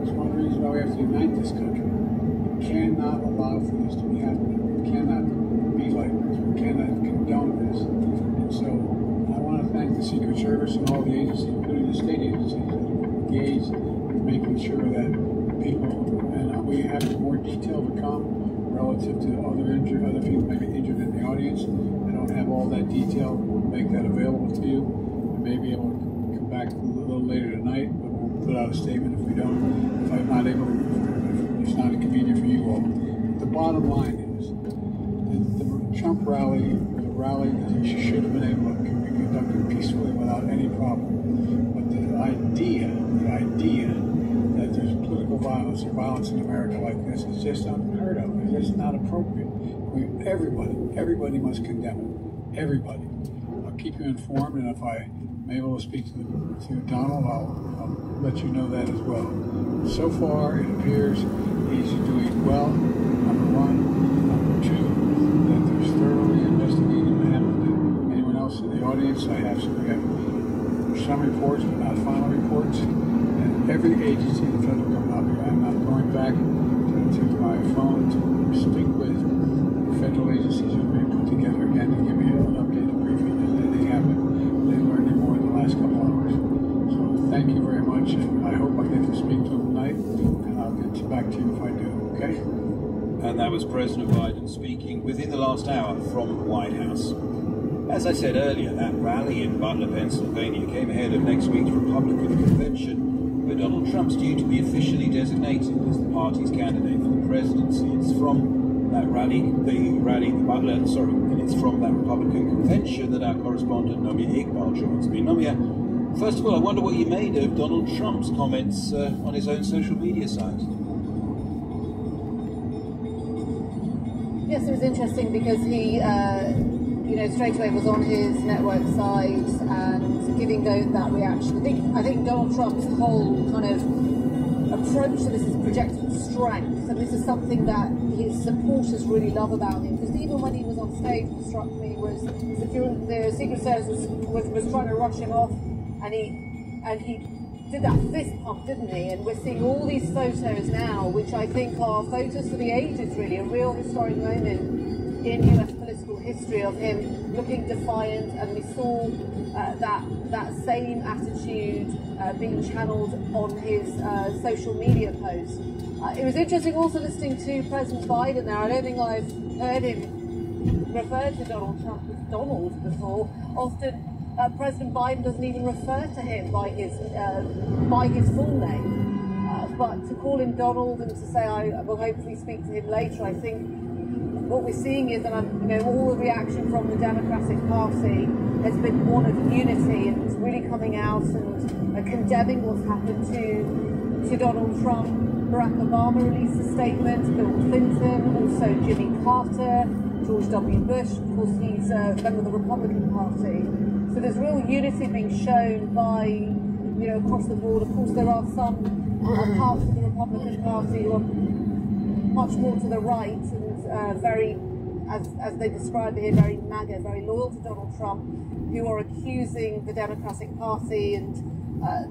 It's one of the reasons why we have to unite this country. We cannot allow for this to be happening. We cannot be like this. We cannot condone this. And so I want to thank the Secret Service and all the agencies, including the state agencies, that are engaged in making sure that people, and we have more detail to come relative to other injured, other people maybe injured in the audience. I don't have all that detail. We'll make that available to you. We may be able to come back a little later tonight, but we'll put out a statement if we don't, if I'm not able, if it's not convenient for you all. The bottom line is, the, the Trump rally was a rally that should have been able to be conducted peacefully without any problem. But the idea, the idea that there's political violence or violence in America like this is just unheard of. It's just not appropriate. We, everybody, everybody must condemn it. Everybody. Keep you informed, and if I am able to speak to, to Donald, I'll, I'll let you know that as well. So far, it appears he's doing well. Number one. Number two, that there's thoroughly investigating to anyone else in the audience. I have some, have some reports, but not final reports. And every agency in the federal government, I'm not going back to, to my phone to speak with federal agencies who may put together again to give me an updated briefing as anything happened. They learned any more in the last couple hours. So thank you very much, and I hope I get to speak to them tonight, and I'll get back to you if I do, okay? And that was President Biden speaking within the last hour from the White House. As I said earlier, that rally in Butler, Pennsylvania came ahead of next week's Republican convention, where Donald Trump's due to be officially designated as the party's candidate for the presidency. It's from that rally, the rally in Butler, sorry, and it's from that Republican convention that our correspondent Nomia Iqbal joins me. Nomia, first of all, I wonder what you made of Donald Trump's comments uh, on his own social media site. Yes, it was interesting because he, uh, you know, straight away was on his network side and giving that reaction. I think, I think Donald Trump's whole kind of approach to this is projecting strength, and this is something that his supporters really love about him. Because even when he was on stage, what struck me was the Secret Service was, was, was trying to rush him off, and he and he did that fist pump, didn't he? And we're seeing all these photos now, which I think are photos for the ages, really, a real historic moment in US political history of him looking defiant, and we saw uh, that that same attitude uh, being channeled on his uh, social media posts. Uh, it was interesting also listening to President Biden there. I don't think I've heard him refer to Donald Trump as Donald before. Often uh, President Biden doesn't even refer to him by his uh, by his full name. Uh, but to call him Donald and to say I will hopefully speak to him later, I think what we're seeing is that you know all the reaction from the Democratic Party has been one of unity and it's really coming out and uh, condemning what's happened to to Donald Trump. Barack Obama released a statement, Bill Clinton, also Jimmy Carter, George W. Bush. Of course, he's a member of the Republican Party. So there's real unity being shown by, you know, across the board. Of course, there are some uh, parts of the Republican Party who are much more to the right and uh, very, as, as they describe it here, very MAGA, very loyal to Donald Trump, who are accusing the Democratic Party and uh,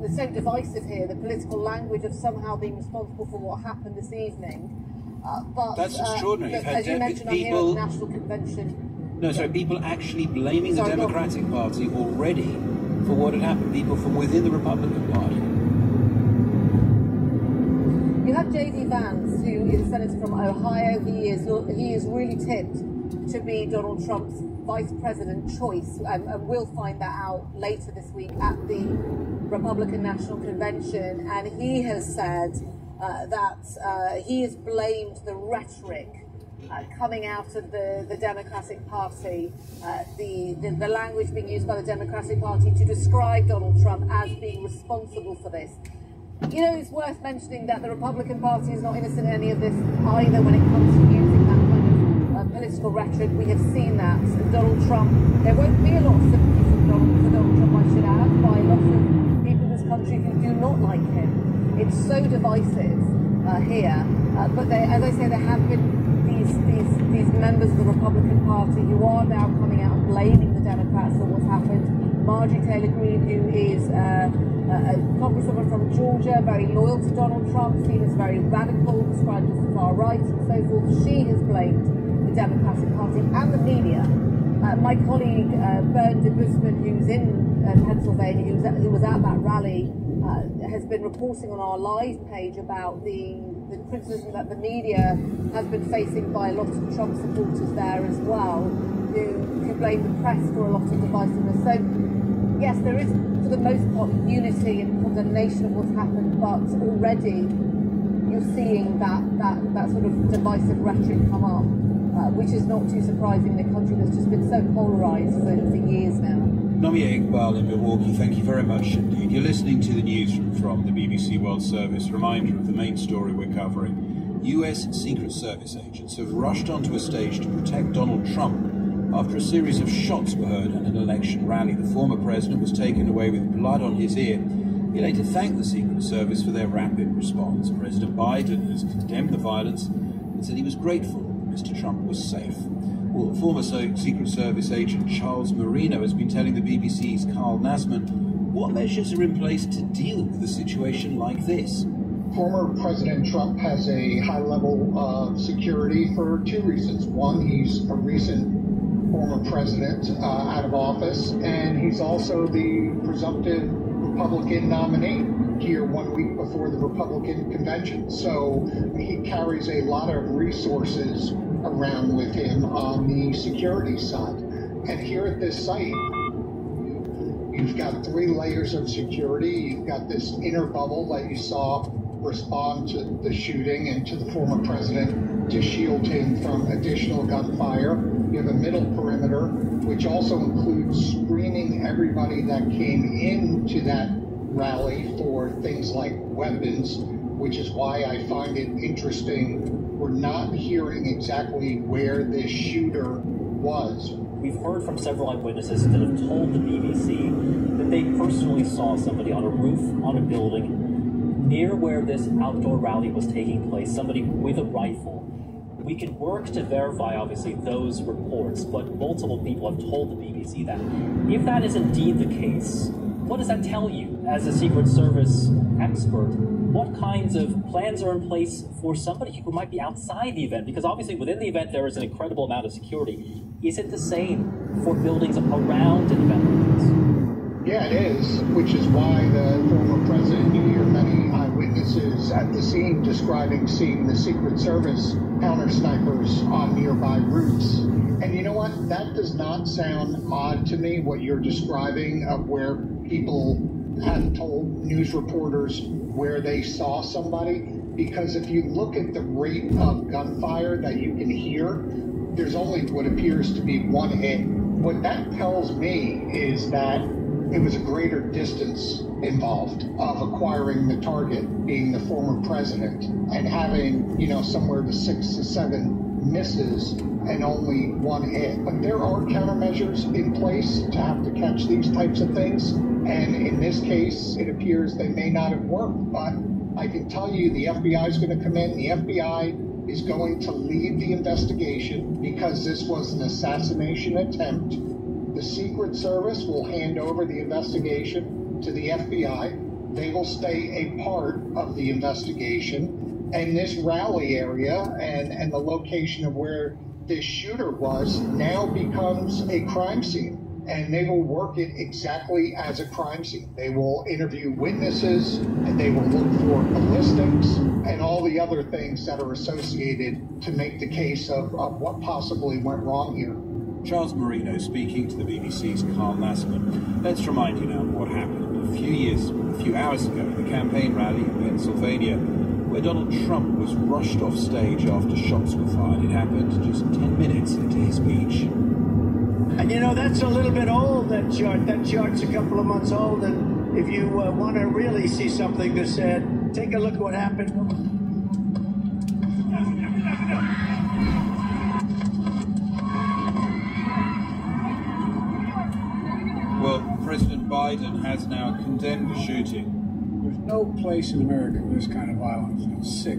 they're so divisive here, the political language of somehow being responsible for what happened this evening. Uh, but That's uh, extraordinary. as you mentioned, I'm here at the National Convention. No, sorry, people actually blaming the. Democratic Party already for what had happened. People from within the Republican Party. You have J.D. Vance, who is a senator from Ohio. He is he is really tipped to be Donald Trump's vice president choice, and, and we'll find that out later this week at the Republican National Convention. And he has said uh, that uh, he has blamed the rhetoric uh, coming out of the, the Democratic Party, uh, the, the, the language being used by the Democratic Party to describe Donald Trump as being responsible for this. You know, it's worth mentioning that the Republican Party is not innocent in any of this either when it comes to using that kind of uh, political rhetoric. We have seen that. Donald Trump, there won't be a lot of sympathy for Donald, for Donald Trump, I should add, by lots of people in this country who do not like him. It's so divisive uh, here. Uh, but they, as I say, there have been these, these, these members of the Republican Party who are now coming out and blaming the Democrats for what's happened. Marjorie Taylor Greene, who is uh, a congresswoman from Georgia, very loyal to Donald Trump, seen as very radical, described as far right and so forth, she has blamed the Democratic Party and the media. Uh, my colleague uh, Bernd Debusmann, who's in uh, Pennsylvania, who was, at, who was at that rally, uh, has been reporting on our live page about the, the criticism that the media has been facing by a lot of Trump supporters there as well, who, blame the press for a lot of divisiveness. So, yes, there is, for the most part, unity and condemnation of what's happened, but already you're seeing that, that, that sort of divisive rhetoric come up, uh, which is not too surprising in a country that's just been so polarised for, for years now. Nomia Iqbal in Milwaukee, thank you very much indeed. You're listening to the newsroom from the BBC World Service. Reminder of the main story we're covering. US Secret Service agents have rushed onto a stage to protect Donald Trump after a series of shots were heard at an election rally. The former president was taken away with blood on his ear. He later thanked the Secret Service for their rapid response. President Biden has condemned the violence and said he was grateful Mr. Trump was safe. Well, former Secret Service agent Charles Marino has been telling the BBC's Carl Nasman what measures are in place to deal with a situation like this. Former President Trump has a high level of security for two reasons. One, he's a recent former president uh, out of office, and he's also the presumptive Republican nominee here one week before the Republican convention. So he carries a lot of resources around with him on the security side. And here at this site, you've got three layers of security. You've got this inner bubble that you saw respond to the shooting and to the former president to shield him from additional gunfire. You have a middle perimeter, which also includes screening everybody that came into that rally for things like weapons, which is why I find it interesting. We're not hearing exactly where this shooter was. We've heard from several eyewitnesses that have told the BBC that they personally saw somebody on a roof on a building near where this outdoor rally was taking place, somebody with a rifle. We can work to verify, obviously, those reports, but multiple people have told the BBC that. If that is indeed the case, what does that tell you as a Secret Service expert? What kinds of plans are in place for somebody who might be outside the event? Because obviously, within the event, there is an incredible amount of security. Is it the same for buildings around an event? Yeah, it is, which is why the former president, you hear many eyewitnesses at the scene describing seeing the Secret Service counter snipers on nearby routes. And you know what? That does not sound odd to me, what you're describing of where people have told news reporters where they saw somebody. Because if you look at the rate of gunfire that you can hear, there's only what appears to be one hit. What that tells me is that it was a greater distance involved of acquiring the target, being the former president, and having, you know, somewhere to six to seven misses and only one hit. But there are countermeasures in place to have to catch these types of things. And in this case, it appears they may not have worked. But I can tell you the FBI is going to come in. The FBI is going to lead the investigation because this was an assassination attempt the Secret Service will hand over the investigation to the FBI. They will stay a part of the investigation. And this rally area and, and the location of where this shooter was now becomes a crime scene. And they will work it exactly as a crime scene. They will interview witnesses and they will look for ballistics and all the other things that are associated to make the case of, of what possibly went wrong here. Charles Marino speaking to the BBC's Carl Nasman. Let's remind you now what happened a few years, a few hours ago at the campaign rally in Pennsylvania, where Donald Trump was rushed off stage after shots were fired. It happened just 10 minutes into his speech. And you know, that's a little bit old, that chart. That chart's a couple of months old, and if you uh, want to really see something that's said, take a look at what happened. Biden has now condemned the shooting. There's no place in America for this kind of violence. It's sick.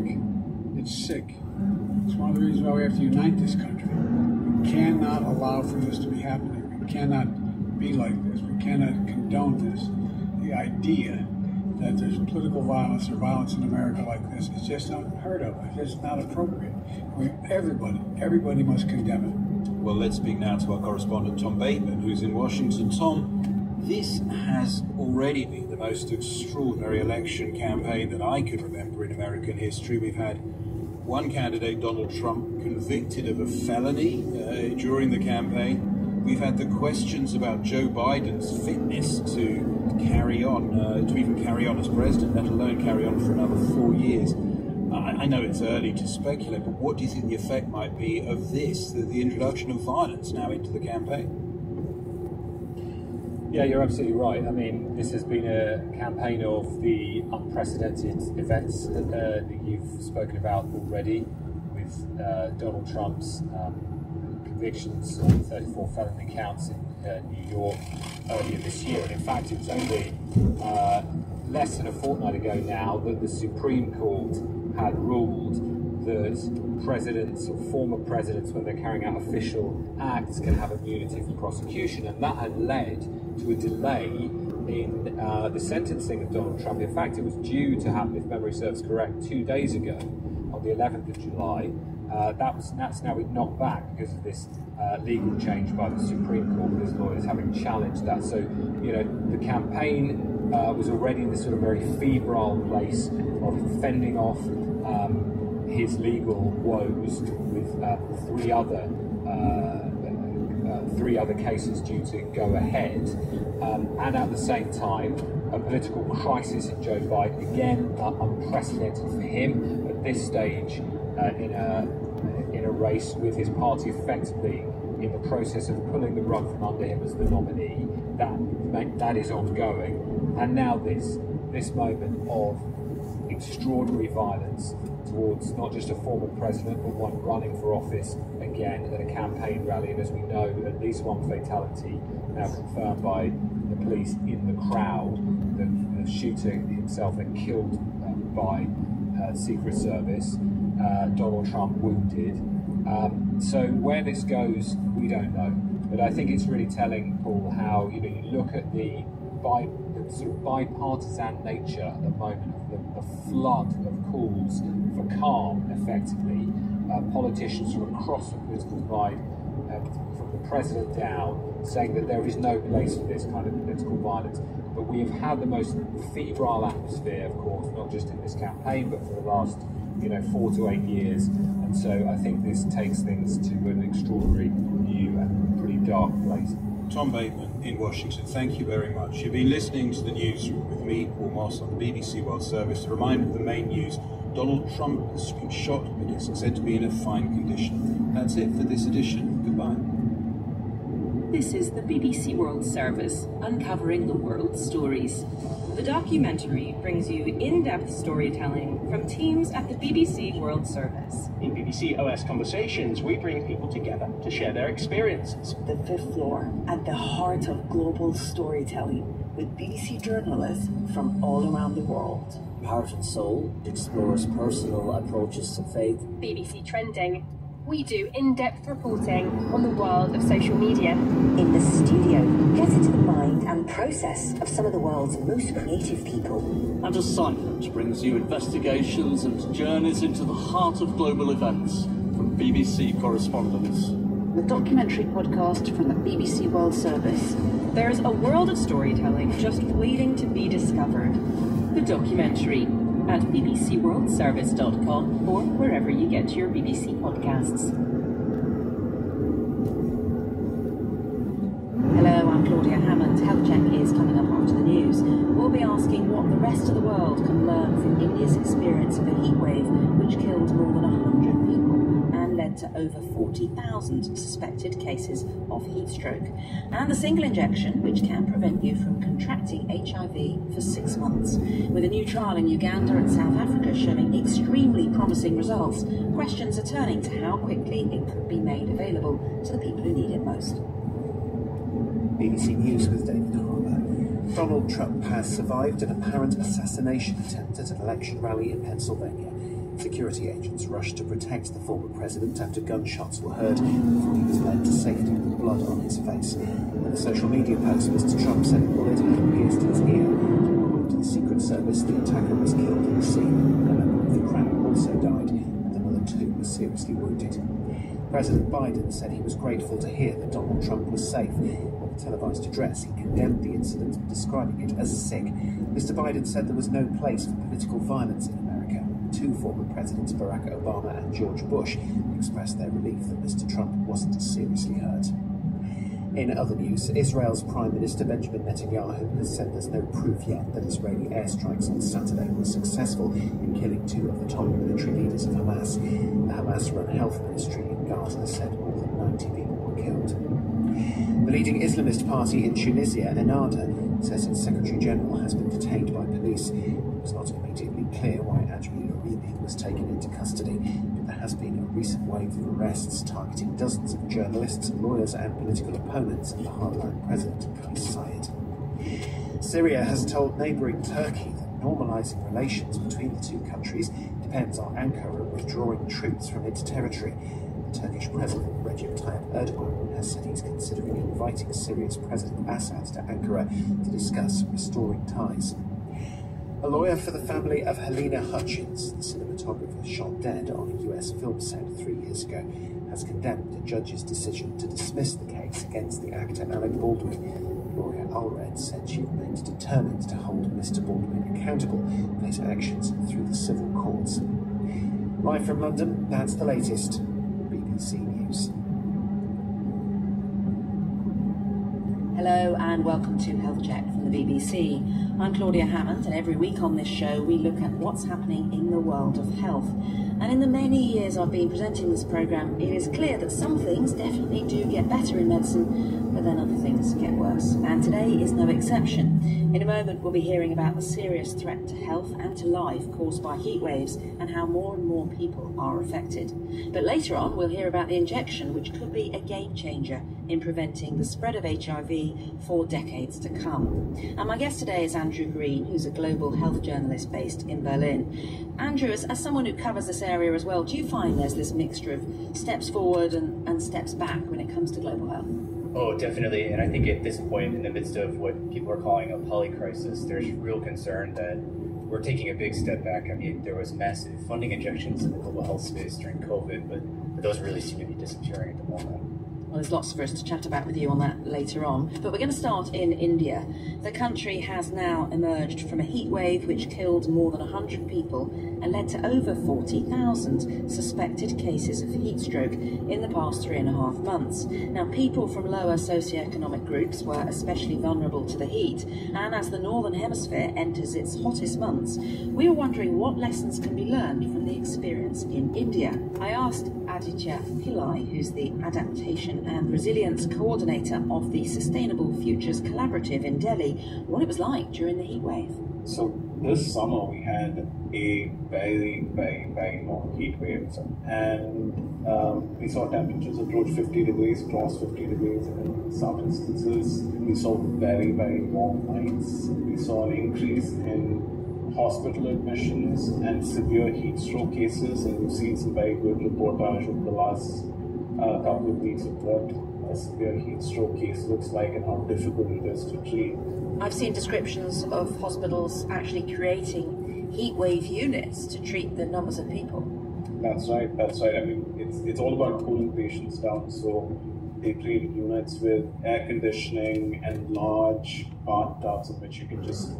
It's sick. It's one of the reasons why we have to unite this country. We cannot allow for this to be happening. We cannot be like this. We cannot condone this. The idea that there's political violence or violence in America like this is just unheard of. It's just not appropriate. We, everybody, everybody must condemn it. Well, let's speak now to our correspondent Tom Bateman, who's in Washington. Tom, this has already been the most extraordinary election campaign that I could remember in American history. We've had one candidate, Donald Trump, convicted of a felony uh, during the campaign. We've had the questions about Joe Biden's fitness to carry on, uh, to even carry on as president, let alone carry on for another four years. I, I know it's early to speculate, but what do you think the effect might be of this, the, the introduction of violence now into the campaign? Yeah, you're absolutely right. I mean, this has been a campaign of the unprecedented events uh, that you've spoken about already, with uh, Donald Trump's um, convictions on 34 felony counts in uh, New York earlier this year. And in fact, it was only uh, less than a fortnight ago now that the Supreme Court had ruled that presidents or former presidents, when they're carrying out official acts, can have immunity from prosecution. And that had led to a delay in uh, the sentencing of Donald Trump. In fact, it was due to happen, if memory serves correct, two days ago, on the 11th of July. Uh, that was, that's now been knocked back because of this uh, legal change by the Supreme Court, with his lawyers having challenged that. So, you know, the campaign uh, was already in this sort of very febrile place of fending off um, his legal woes with uh, three other uh, uh, three other cases due to go ahead, um, and at the same time, a political crisis in Joe Biden. Again uh, unprecedented for him at this stage uh, in a in a race with his party effectively in the process of pulling the rug from under him as the nominee. That that is ongoing, and now this this moment of extraordinary violence towards not just a former president, but one running for office again at a campaign rally. And as we know, at least one fatality now confirmed by the police in the crowd, the, the shooter himself then killed uh, by uh, Secret Service, uh, Donald Trump wounded. Um, so where this goes, we don't know. But I think it's really telling, Paul, how you know you look at the sort of bipartisan nature at the moment of the, the flood of calls for calm, effectively. Uh, politicians from across the political divide, uh, from the president down, saying that there is no place for this kind of political violence. But we have had the most febrile atmosphere, of course, not just in this campaign, but for the last, you know, four to eight years. And so I think this takes things to an extraordinary new and pretty dark place. Tom Bateman in Washington, thank you very much. You've been listening to the news with me, Paul Moss, on the BBC World Service. A reminder of the main news Donald Trump been shot, but is said to be in a fine condition. That's it for this edition. Goodbye. This is the BBC World Service, uncovering the world's stories. The documentary brings you in depth storytelling from teams at the BBC World Service. In BBC OS Conversations, we bring people together to share their experiences. The fifth floor, at the heart of global storytelling, with BBC journalists from all around the world. Heart and Soul explores personal approaches to faith. BBC Trending. We do in depth reporting on the world of social media. In the studio, get into the mind and process of some of the world's most creative people. And Assignment brings you investigations and journeys into the heart of global events from BBC correspondents. The documentary podcast from the BBC World Service. There's a world of storytelling just waiting to be discovered. The documentary at bbcworldservice.com or wherever you get your BBC podcasts. Hello, I'm Claudia Hammond. Health Check is coming up after the news. We'll be asking what the rest of the world can learn from India's experience of a heat wave which killed more than 100 led to over 40,000 suspected cases of heat stroke, and the single injection which can prevent you from contracting HIV for six months. With a new trial in Uganda and South Africa showing extremely promising results, questions are turning to how quickly it could be made available to the people who need it most. BBC News with David Harbour. Donald Trump has survived an apparent assassination attempt at an election rally in Pennsylvania. Security agents rushed to protect the former president after gunshots were heard before he was led to safety with blood on his face. In a social media post, Mr. Trump said a bullet pierced his ear. According to the Secret Service, the attacker was killed in the scene. A member of the crowd also died, and another two were seriously wounded. President Biden said he was grateful to hear that Donald Trump was safe. In a televised address, he condemned the incident, describing it as sick. Mr. Biden said there was no place for political violence in. Two former presidents, Barack Obama and George Bush, expressed their relief that Mr. Trump wasn't seriously hurt. In other news, Israel's Prime Minister Benjamin Netanyahu has said there's no proof yet that Israeli airstrikes on Saturday were successful in killing two of the top military leaders of Hamas. The Hamas-run health ministry in Gaza said more than 90 people were killed. The leading Islamist party in Tunisia, Ennahda, says its Secretary General has been detained by police. It was not immediately clear why Ajmi Lourimi was taken into custody, but there has been a of arrests targeting dozens of journalists, lawyers, and political opponents of the hardline president, Kais. Syria has told neighbouring Turkey that normalising relations between the two countries depends on Ankara withdrawing troops from its territory. The Turkish President Recep Tayyip Erdogan has said he's considering inviting Syria's President Assad to Ankara to discuss restoring ties. A lawyer for the family of Halyna Hutchins, the cinematographer shot dead on a US film set three years ago, has condemned a judge's decision to dismiss the case against the actor Alec Baldwin. Gloria Allred said she remains determined to hold Mr. Baldwin accountable for his actions through the civil courts. Live from London, that's the latest. BBC News. Hello and welcome to Health Check from the BBC. I'm Claudia Hammond, and every week on this show we look at what's happening in the world of health. And in the many years I've been presenting this programme, it is clear that some things definitely do get better in medicine, but then other things get worse. And today is no exception. In a moment, we'll be hearing about the serious threat to health and to life caused by heat waves and how more and more people are affected. But later on, we'll hear about the injection, which could be a game changer in preventing the spread of HIV for decades to come. And my guest today is Andrew Green, who's a global health journalist based in Berlin. Andrew, as, as someone who covers this area as well, do you find there's this mixture of steps forward and, and steps back when it comes to global health? Oh, definitely. And I think at this point, in the midst of what people are calling a polycrisis, there's real concern that we're taking a big step back. I mean, there was massive funding injections in the global health space during COVID, but, but those really seem to be disappearing at the moment. Well, there's lots for us to chat about with you on that later on. But we're going to start in India. The country has now emerged from a heat wave which killed more than 100 people and led to over 40,000 suspected cases of heat stroke in the past three and a half months. Now, people from lower socioeconomic groups were especially vulnerable to the heat, and as the Northern Hemisphere enters its hottest months, we are wondering what lessons can be learned from the experience in India. I asked Aditya Pillai, who's the Adaptation and Resilience Coordinator of the Sustainable Futures Collaborative in Delhi, what it was like during the heat wave. So this summer we had a very, very, very long heat wave, and um, we saw temperatures approach 50 degrees, cross 50 degrees in some instances. We saw very, very warm nights. We saw an increase in hospital admissions and severe heat stroke cases, and we've seen some very good reportage over the last uh, couple of weeks of what a severe heat stroke case looks like and how difficult it is to treat. I've seen descriptions of hospitals actually creating heat wave units to treat the numbers of people. That's right, that's right. I mean, it's, it's all about cooling patients down. So they create units with air conditioning and large bathtubs in which you can just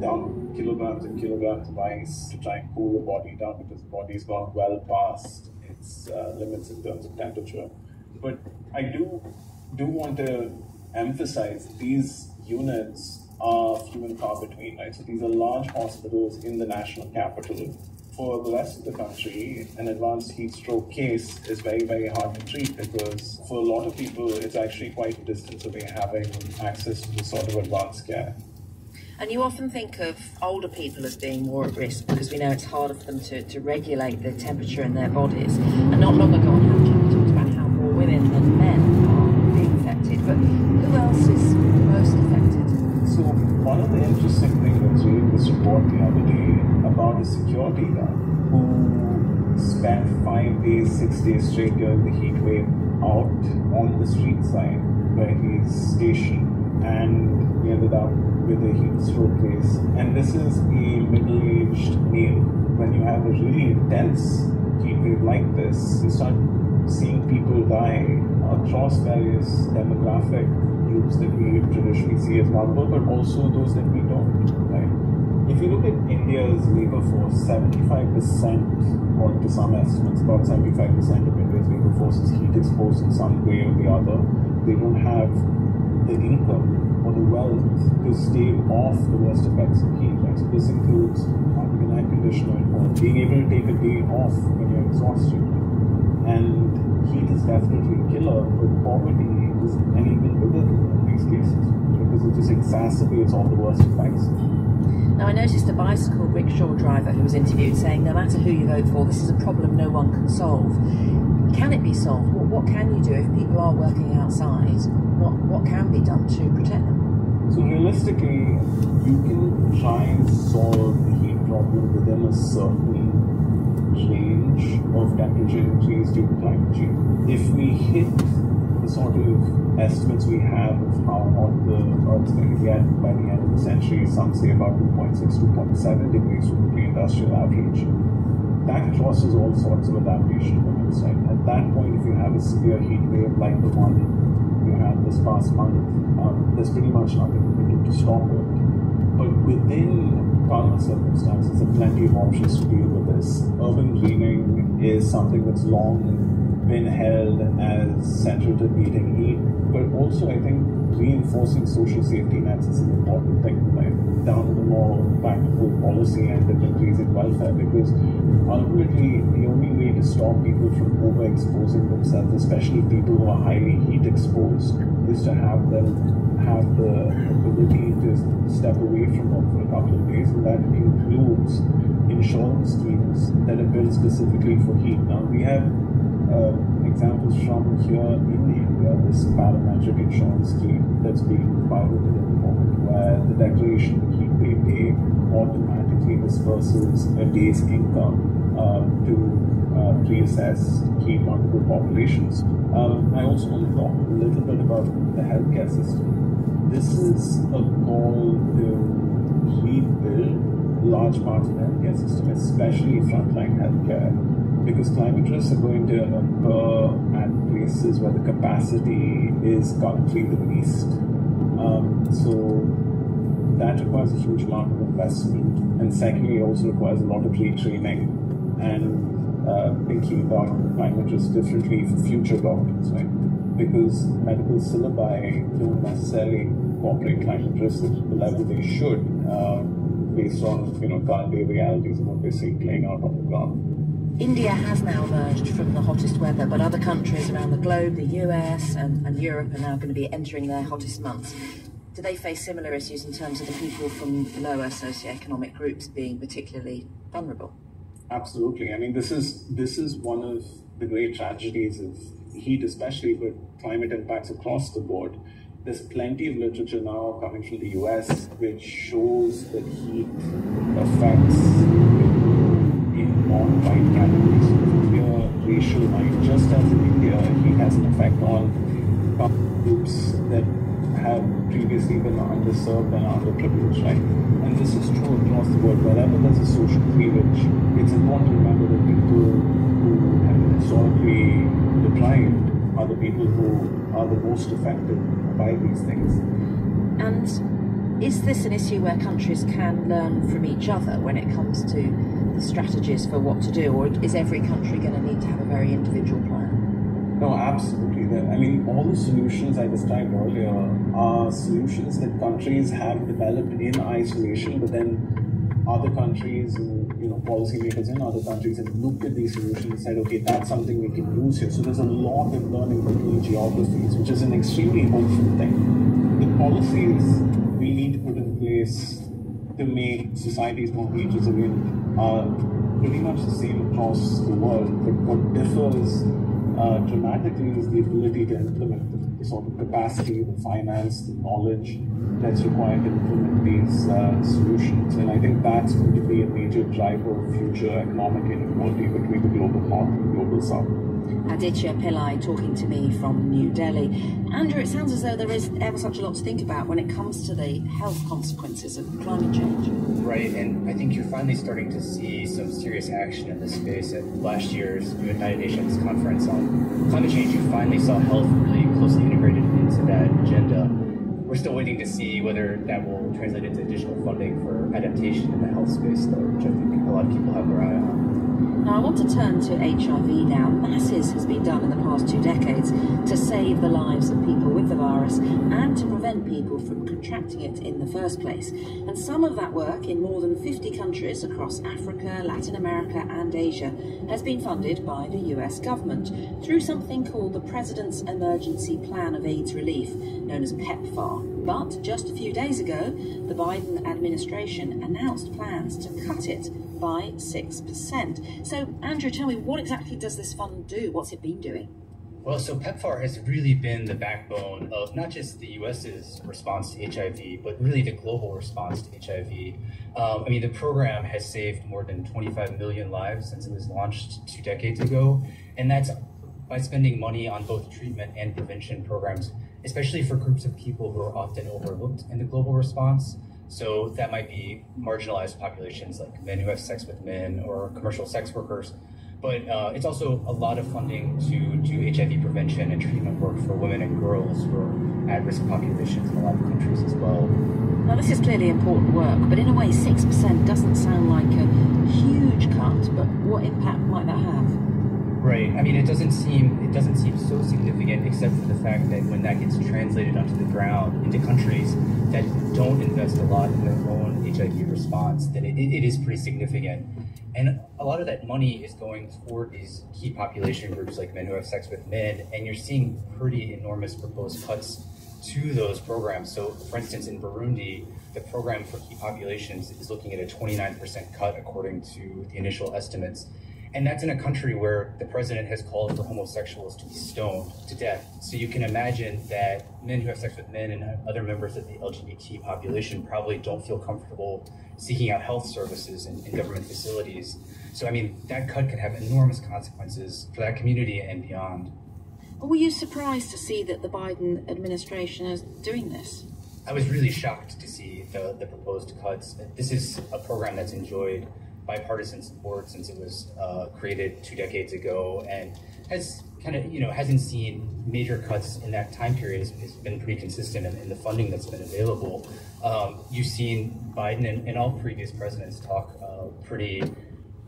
dump kilograms and kilograms of ice to try and cool the body down because the body's gone well past its uh, limits in terms of temperature. But I do do want to emphasize these units few and far between, right? So these are large hospitals in the national capital. For the rest of the country, an advanced heat stroke case is very, very hard to treat because for a lot of people, it's actually quite a distance away having access to this sort of advanced care. And you often think of older people as being more at risk because we know it's harder for them to, to regulate the temperature in their bodies. And not long ago on Health Check, we talked about how more women than men are being affected. But who else is most affected? So one of the interesting things I was reading this report the other day about a security guard who spent five days, six days straight during the heat wave out on the street side where he's stationed and he ended up with a heat stroke case. And this is a middle-aged male. When you have a really intense heat wave like this, you start seeing people die across various demographic groups that we traditionally see as vulnerable, but also those that we don't. Right? If you look at India's labor force, 75%, or to some estimates, about 75% of India's labor force is heat exposed in some way or the other. They don't have the income or the wealth to stave off the worst effects of heat. Right? So this includes having an air conditioner at home, being able to take a day off when you're exhausted. And heat is definitely a killer, but poverty is an even bigger in these cases because it just exacerbates all the worst effects. Now, I noticed a bicycle rickshaw driver who was interviewed saying no matter who you vote for, this is a problem no one can solve. Can it be solved? What, what can you do if people are working outside? What, what can be done to protect them? So realistically, you can try and solve the heat problem within a certain range of temperature increase due to climate change. If we hit the sort of estimates we have of how hot the Earth's going to get by the end of the century, some say about 2.6, 2.7 degrees from the pre-industrial average, that crosses all sorts of adaptation limits. Right? At that point, if you have a severe heat wave like the one you had this past month, um, there's pretty much nothing we can do to stop it. But within current circumstances, there are plenty of options to deal with this. Urban greening is something that's long been held as central to beating heat, but also I think reinforcing social safety nets is an important thing, like down the more practical policy end of increasing welfare, because ultimately the only way to stop people from overexposing themselves, especially people who are highly heat exposed, is to have them have the ability to step away from work for a couple of days, and that includes insurance schemes that are built specifically for heat. Now we have uh, examples from here in the India, this parametric insurance scheme that's being piloted at the moment, where the declaration of heat wave day automatically disperses a day's income uh, to uh, reassess key vulnerable populations. Um, I also want to talk a little bit about the healthcare system. This is a call to rebuild large parts of the healthcare system, especially frontline healthcare because climate risks are going to occur at places where the capacity is currently the least. Um, so that requires a huge amount of investment, and secondly, it also requires a lot of retraining and uh, thinking about climate risk differently for future doctors, right? Because medical syllabi don't necessarily incorporate climate risk at the level they should, uh, based on you know current day realities and what we're seeing playing out on the ground. India has now emerged from the hottest weather, but other countries around the globe, the US and, and, Europe, are now going to be entering their hottest months. Do they face similar issues in terms of the people from lower socioeconomic groups being particularly vulnerable? Absolutely. I mean, this is this is one of the great tragedies of heat, especially, but climate impacts across the board. There's plenty of literature now coming from the US which shows that heat affects non-white categories. Your racial line, just as in India, he has an effect on groups that have previously been underserved and underprivileged, right? And this is true across the world. Wherever there's a social cleavage, it's important to remember that people who have been historically deprived are the people who are the most affected by these things. And is this an issue where countries can learn from each other when it comes to the strategies for what to do, or is every country going to need to have a very individual plan? No, absolutely. I mean, all the solutions I described earlier are solutions that countries have developed in isolation, but then other countries you know policymakers in other countries have looked at these solutions and said, okay, that's something we can use here. So there's a lot of learning between geographies, which is an extremely hopeful thing. The policies we need to put in place to make societies more age resilient are pretty much the same across the world, but what differs uh, dramatically is the ability to implement the, the, sort of capacity, the finance, the knowledge that's required to implement these uh, solutions. And I think that's going to be a major driver of future economic inequality between the global north and the global south. Aditya Pillai talking to me from New Delhi. Andrew, it sounds as though there is ever such a lot to think about when it comes to the health consequences of climate change. Right, and I think you're finally starting to see some serious action in this space. At last year's United Nations conference on climate change, you finally saw health really closely integrated into that agenda. We're still waiting to see whether that will translate into additional funding for adaptation in the health space, though, which I think a lot of people have their eye on. Now, I want to turn to HIV now. Masses has been done in the past two decades to save the lives of people with the virus and to prevent people from contracting it in the first place. And some of that work in more than 50 countries across Africa, Latin America, and Asia has been funded by the US government through something called the President's Emergency Plan of AIDS Relief, known as PEPFAR. But just a few days ago, the Biden administration announced plans to cut it by 6%. So, Andrew, tell me, what exactly does this fund do? What's it been doing? Well, so PEPFAR has really been the backbone of not just the US's response to HIV, but really the global response to HIV. Um, I mean, the program has saved more than 25 million lives since it was launched two decades ago, and that's by spending money on both treatment and prevention programs, especially for groups of people who are often overlooked in the global response. So that might be marginalized populations like men who have sex with men or commercial sex workers. But uh, it's also a lot of funding to do HIV prevention and treatment work for women and girls are at risk populations in a lot of countries as well. Now, this is clearly important work, but in a way, 6% doesn't sound like a huge cut, but what impact might that have? Right. I mean, it doesn't seem it doesn't seem so significant, except for the fact that when that gets translated onto the ground into countries that don't invest a lot in their own HIV response, then it, it is pretty significant. And a lot of that money is going toward these key population groups like men who have sex with men, and you're seeing pretty enormous proposed cuts to those programs. So, for instance, in Burundi, the program for key populations is looking at a 29% cut according to the initial estimates. And that's in a country where the president has called for homosexuals to be stoned to death. So you can imagine that men who have sex with men and other members of the LGBT population probably don't feel comfortable seeking out health services in, in government facilities. So, I mean, that cut could have enormous consequences for that community and beyond. Were you surprised to see that the Biden administration is doing this? I was really shocked to see the, the proposed cuts. This is a program that's enjoyed bipartisan support since it was uh, created two decades ago and has kind of, you know, hasn't seen major cuts in that time period. it's, it's been pretty consistent in, in, the funding that's been available. Um, you've seen Biden and, and, all previous presidents talk uh, pretty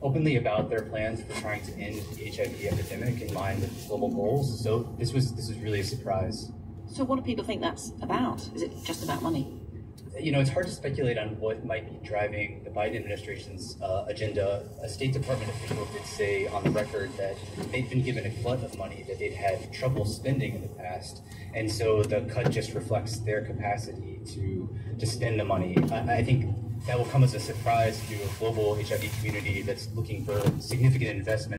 openly about their plans for trying to end the HIV epidemic in line with global goals. So this was this was really a surprise. So what do people think that's about? Is it just about money? You know, it's hard to speculate on what might be driving the Biden administration's uh, agenda. A State Department official did say on the record that they've been given a glut of money that they've had trouble spending in the past, and so the cut just reflects their capacity to to spend the money. I, I think that will come as a surprise to a global HIV community that's looking for significant investment.